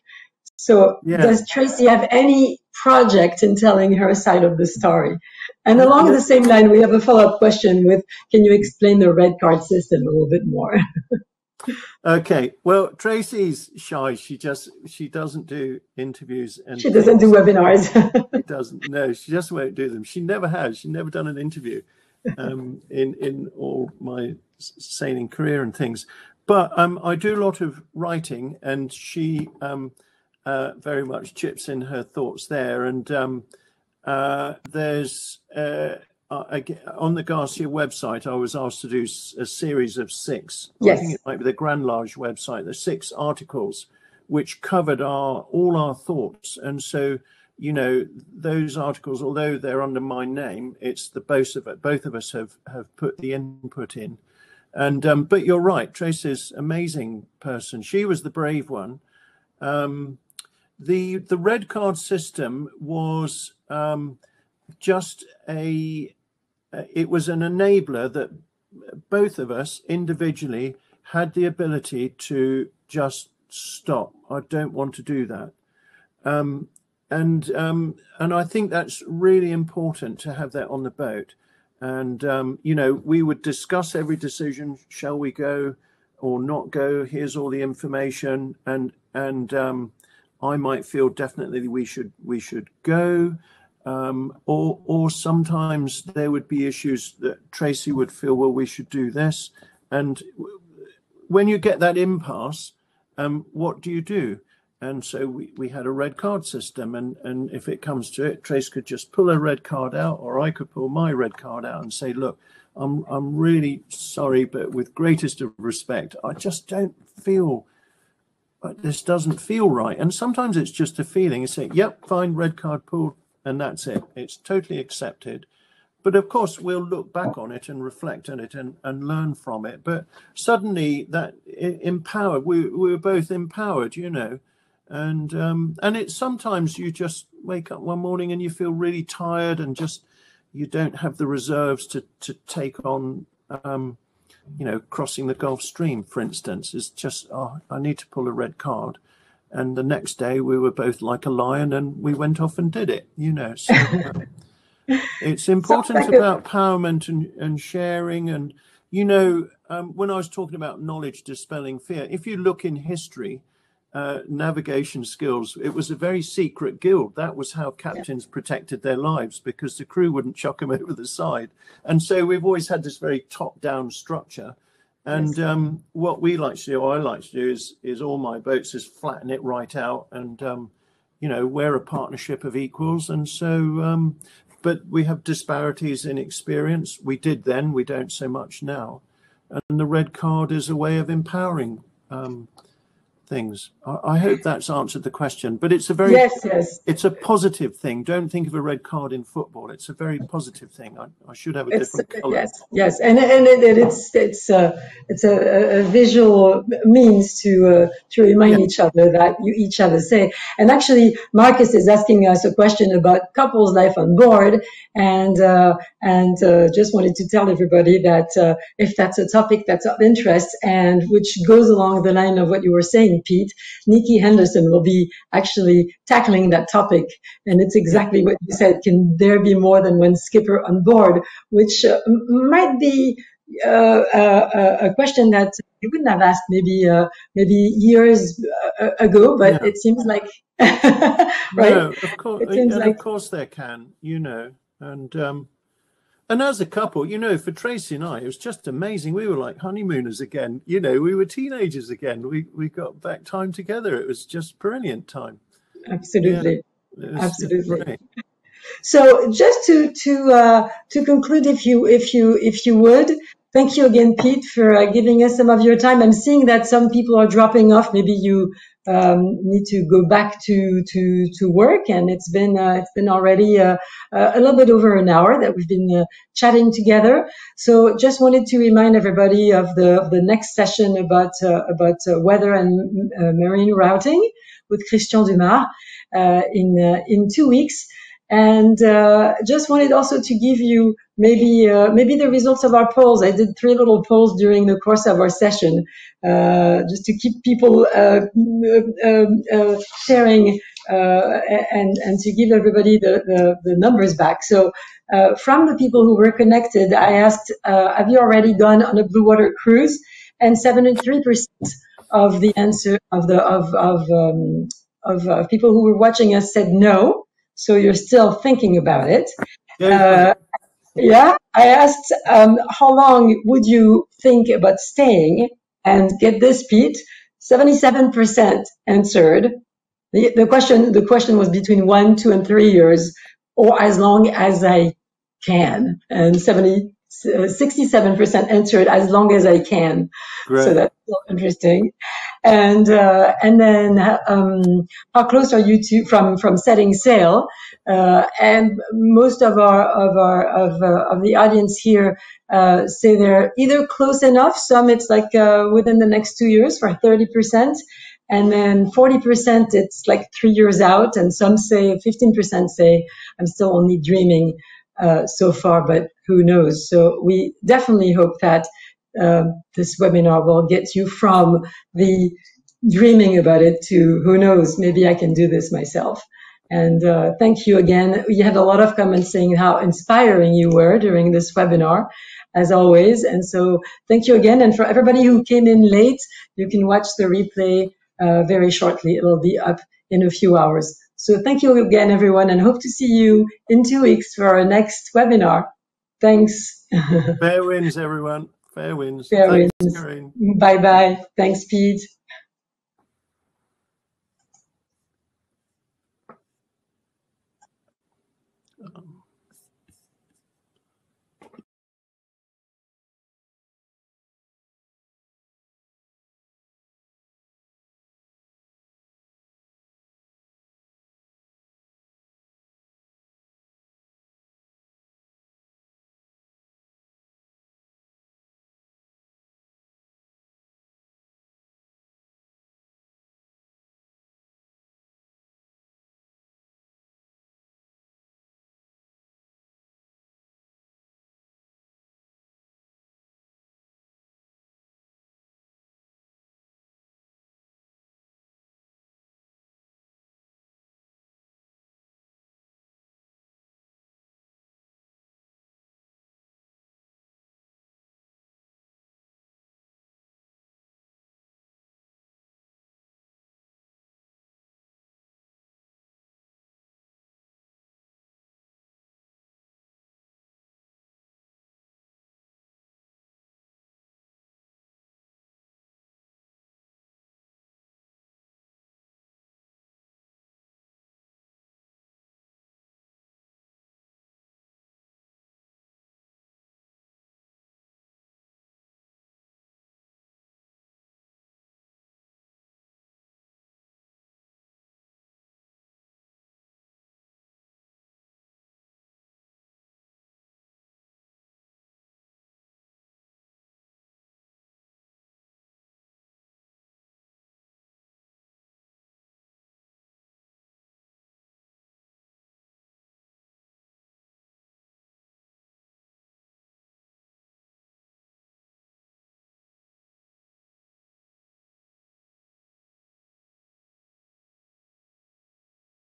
So yeah. does Tracy have any project in telling her side of the story? And uh, along the same line, we have a follow-up question with, can you explain the red card system a little bit more? [LAUGHS] okay. Well, Tracy's shy. She just, she doesn't do interviews. And she doesn't do webinars. [LAUGHS] she doesn't. No, she just won't do them. She never has. She's never done an interview um, in, in all my sailing career and things. But um, I do a lot of writing, and she um, uh, very much chips in her thoughts there. And um, uh, there's uh, uh on the Garcia website, I was asked to do a series of six. Yes. I think it might be the Grand Large website. The six articles which covered our all our thoughts, and so you know those articles although they're under my name it's the both of both of us have have put the input in and um, but you're right, Tracy's amazing person. She was the brave one. Um, the the red card system was um, just a it was an enabler that both of us individually had the ability to just stop I don't want to do that. Um, and um, and I think that's really important to have that on the boat. And um, you know, we would discuss every decision: shall we go or not go? Here's all the information, and and um, I might feel definitely we should we should go. Um, or or sometimes there would be issues that Tracy would feel well we should do this, and when you get that impasse, um, what do you do? And so we, we had a red card system, and and if it comes to it, Trace could just pull a red card out, or I could pull my red card out and say, look, I'm I'm really sorry, but with greatest of respect, I just don't feel uh, this doesn't feel right. And sometimes it's just a feeling. You say, yep, fine, red card pulled, and that's it. It's totally accepted. But of course, we'll look back on it and reflect on it and, and learn from it. But suddenly, that empowered, we, we were both empowered, you know. And um, and it's sometimes you just wake up one morning and you feel really tired and just you don't have the reserves to to take on um, you know, crossing the Gulf Stream, for instance, is just, oh, I need to pull a red card. And the next day we were both like a lion and we went off and did it, you know. So [LAUGHS] it's important about empowerment and, and sharing. And, you know, um, when I was talking about knowledge dispelling fear, if you look in history, uh, navigation skills. It was a very secret guild. That was how captains yeah. protected their lives because the crew wouldn't chuck them [LAUGHS] over the side. And so we've always had this very top-down structure. And yes. um, what we like to do, or I like to do, is is all my boats is flatten it right out, and um, you know we're a partnership of equals. And so, um, but we have disparities in experience. We did then, we don't so much now. And the red card is a way of empowering um, things. I, I, hope that's answered the question, but it's a very yes, yes. It's a positive thing. Don't think of a red card in football. It's a very positive thing. I, I should have a it's, different color. Yes, yes, and and it, it's it's a it's a, a visual means to uh, to remind yeah. each other that you each have other say. And actually, Marcus is asking us a question about couples life on board, and uh, and uh, just wanted to tell everybody that uh, if that's a topic that's of interest and which goes along the line of what you were saying Pete, Nikki Henderson will be actually tackling that topic. And it's exactly what you said. Can there be more than one skipper on board? Which uh, might be uh, uh, a question that you wouldn't have asked maybe uh, maybe years uh, ago, but yeah. it seems like [LAUGHS] right. No, of course, and like... of course there can, you know, and um, and as a couple, you know, for Tracy and I, it was just amazing. We were like honeymooners again. You know, we were teenagers again. We we got back time together. It was just brilliant time. Absolutely, yeah, Absolutely. So just to to uh, to conclude, if you if you if you would, thank you again, Pete, for uh, giving us some of your time. I'm seeing that some people are dropping off. Maybe you um, need to go back to to to work, and it's been uh, it's been already uh, uh, a little bit over an hour that we've been uh, chatting together. So just wanted to remind everybody of the of the next session about uh, about weather and marine routing with Christian Dumard in in two weeks. And just wanted also to give you maybe uh, maybe the results of our polls. I did three little polls during the course of our session, uh, just to keep people uh, um, uh sharing uh, and and to give everybody the the, the numbers back. So. Uh, from the people who were connected, I asked, "Have you already gone on a blue water cruise?" And 73% of the answer of the of of um, of people who were watching us said no. So you're still thinking about it. Uh, yeah, I asked um, how long would you think about staying, and get this, Pete, seventy-seven percent answered. The, the question the question was between one, two, and three years, or as long as I can, and 70, 67% answered as long as I can. Great. So that's interesting. And uh, and then um, how close are you to from from setting sail? Uh, and most of our of our of, uh, of the audience here uh, say they're either close enough. Some it's like uh, within the next two years for 30 percent. And then 40% it's like three years out, and some say 15% say I'm still only dreaming uh, so far, but who knows? So we definitely hope that uh, this webinar will get you from the dreaming about it to who knows, maybe I can do this myself. And uh, thank you again. We had a lot of comments saying how inspiring you were during this webinar, as always. And so thank you again. And for everybody who came in late, you can watch the replay uh, very shortly. It'll be up in a few hours. So thank you again, everyone, and hope to see you in two weeks for our next webinar. Thanks. [LAUGHS] Fair winds, everyone. Fair winds. Fair Thanks, winds. Bye bye. Thanks, Pete.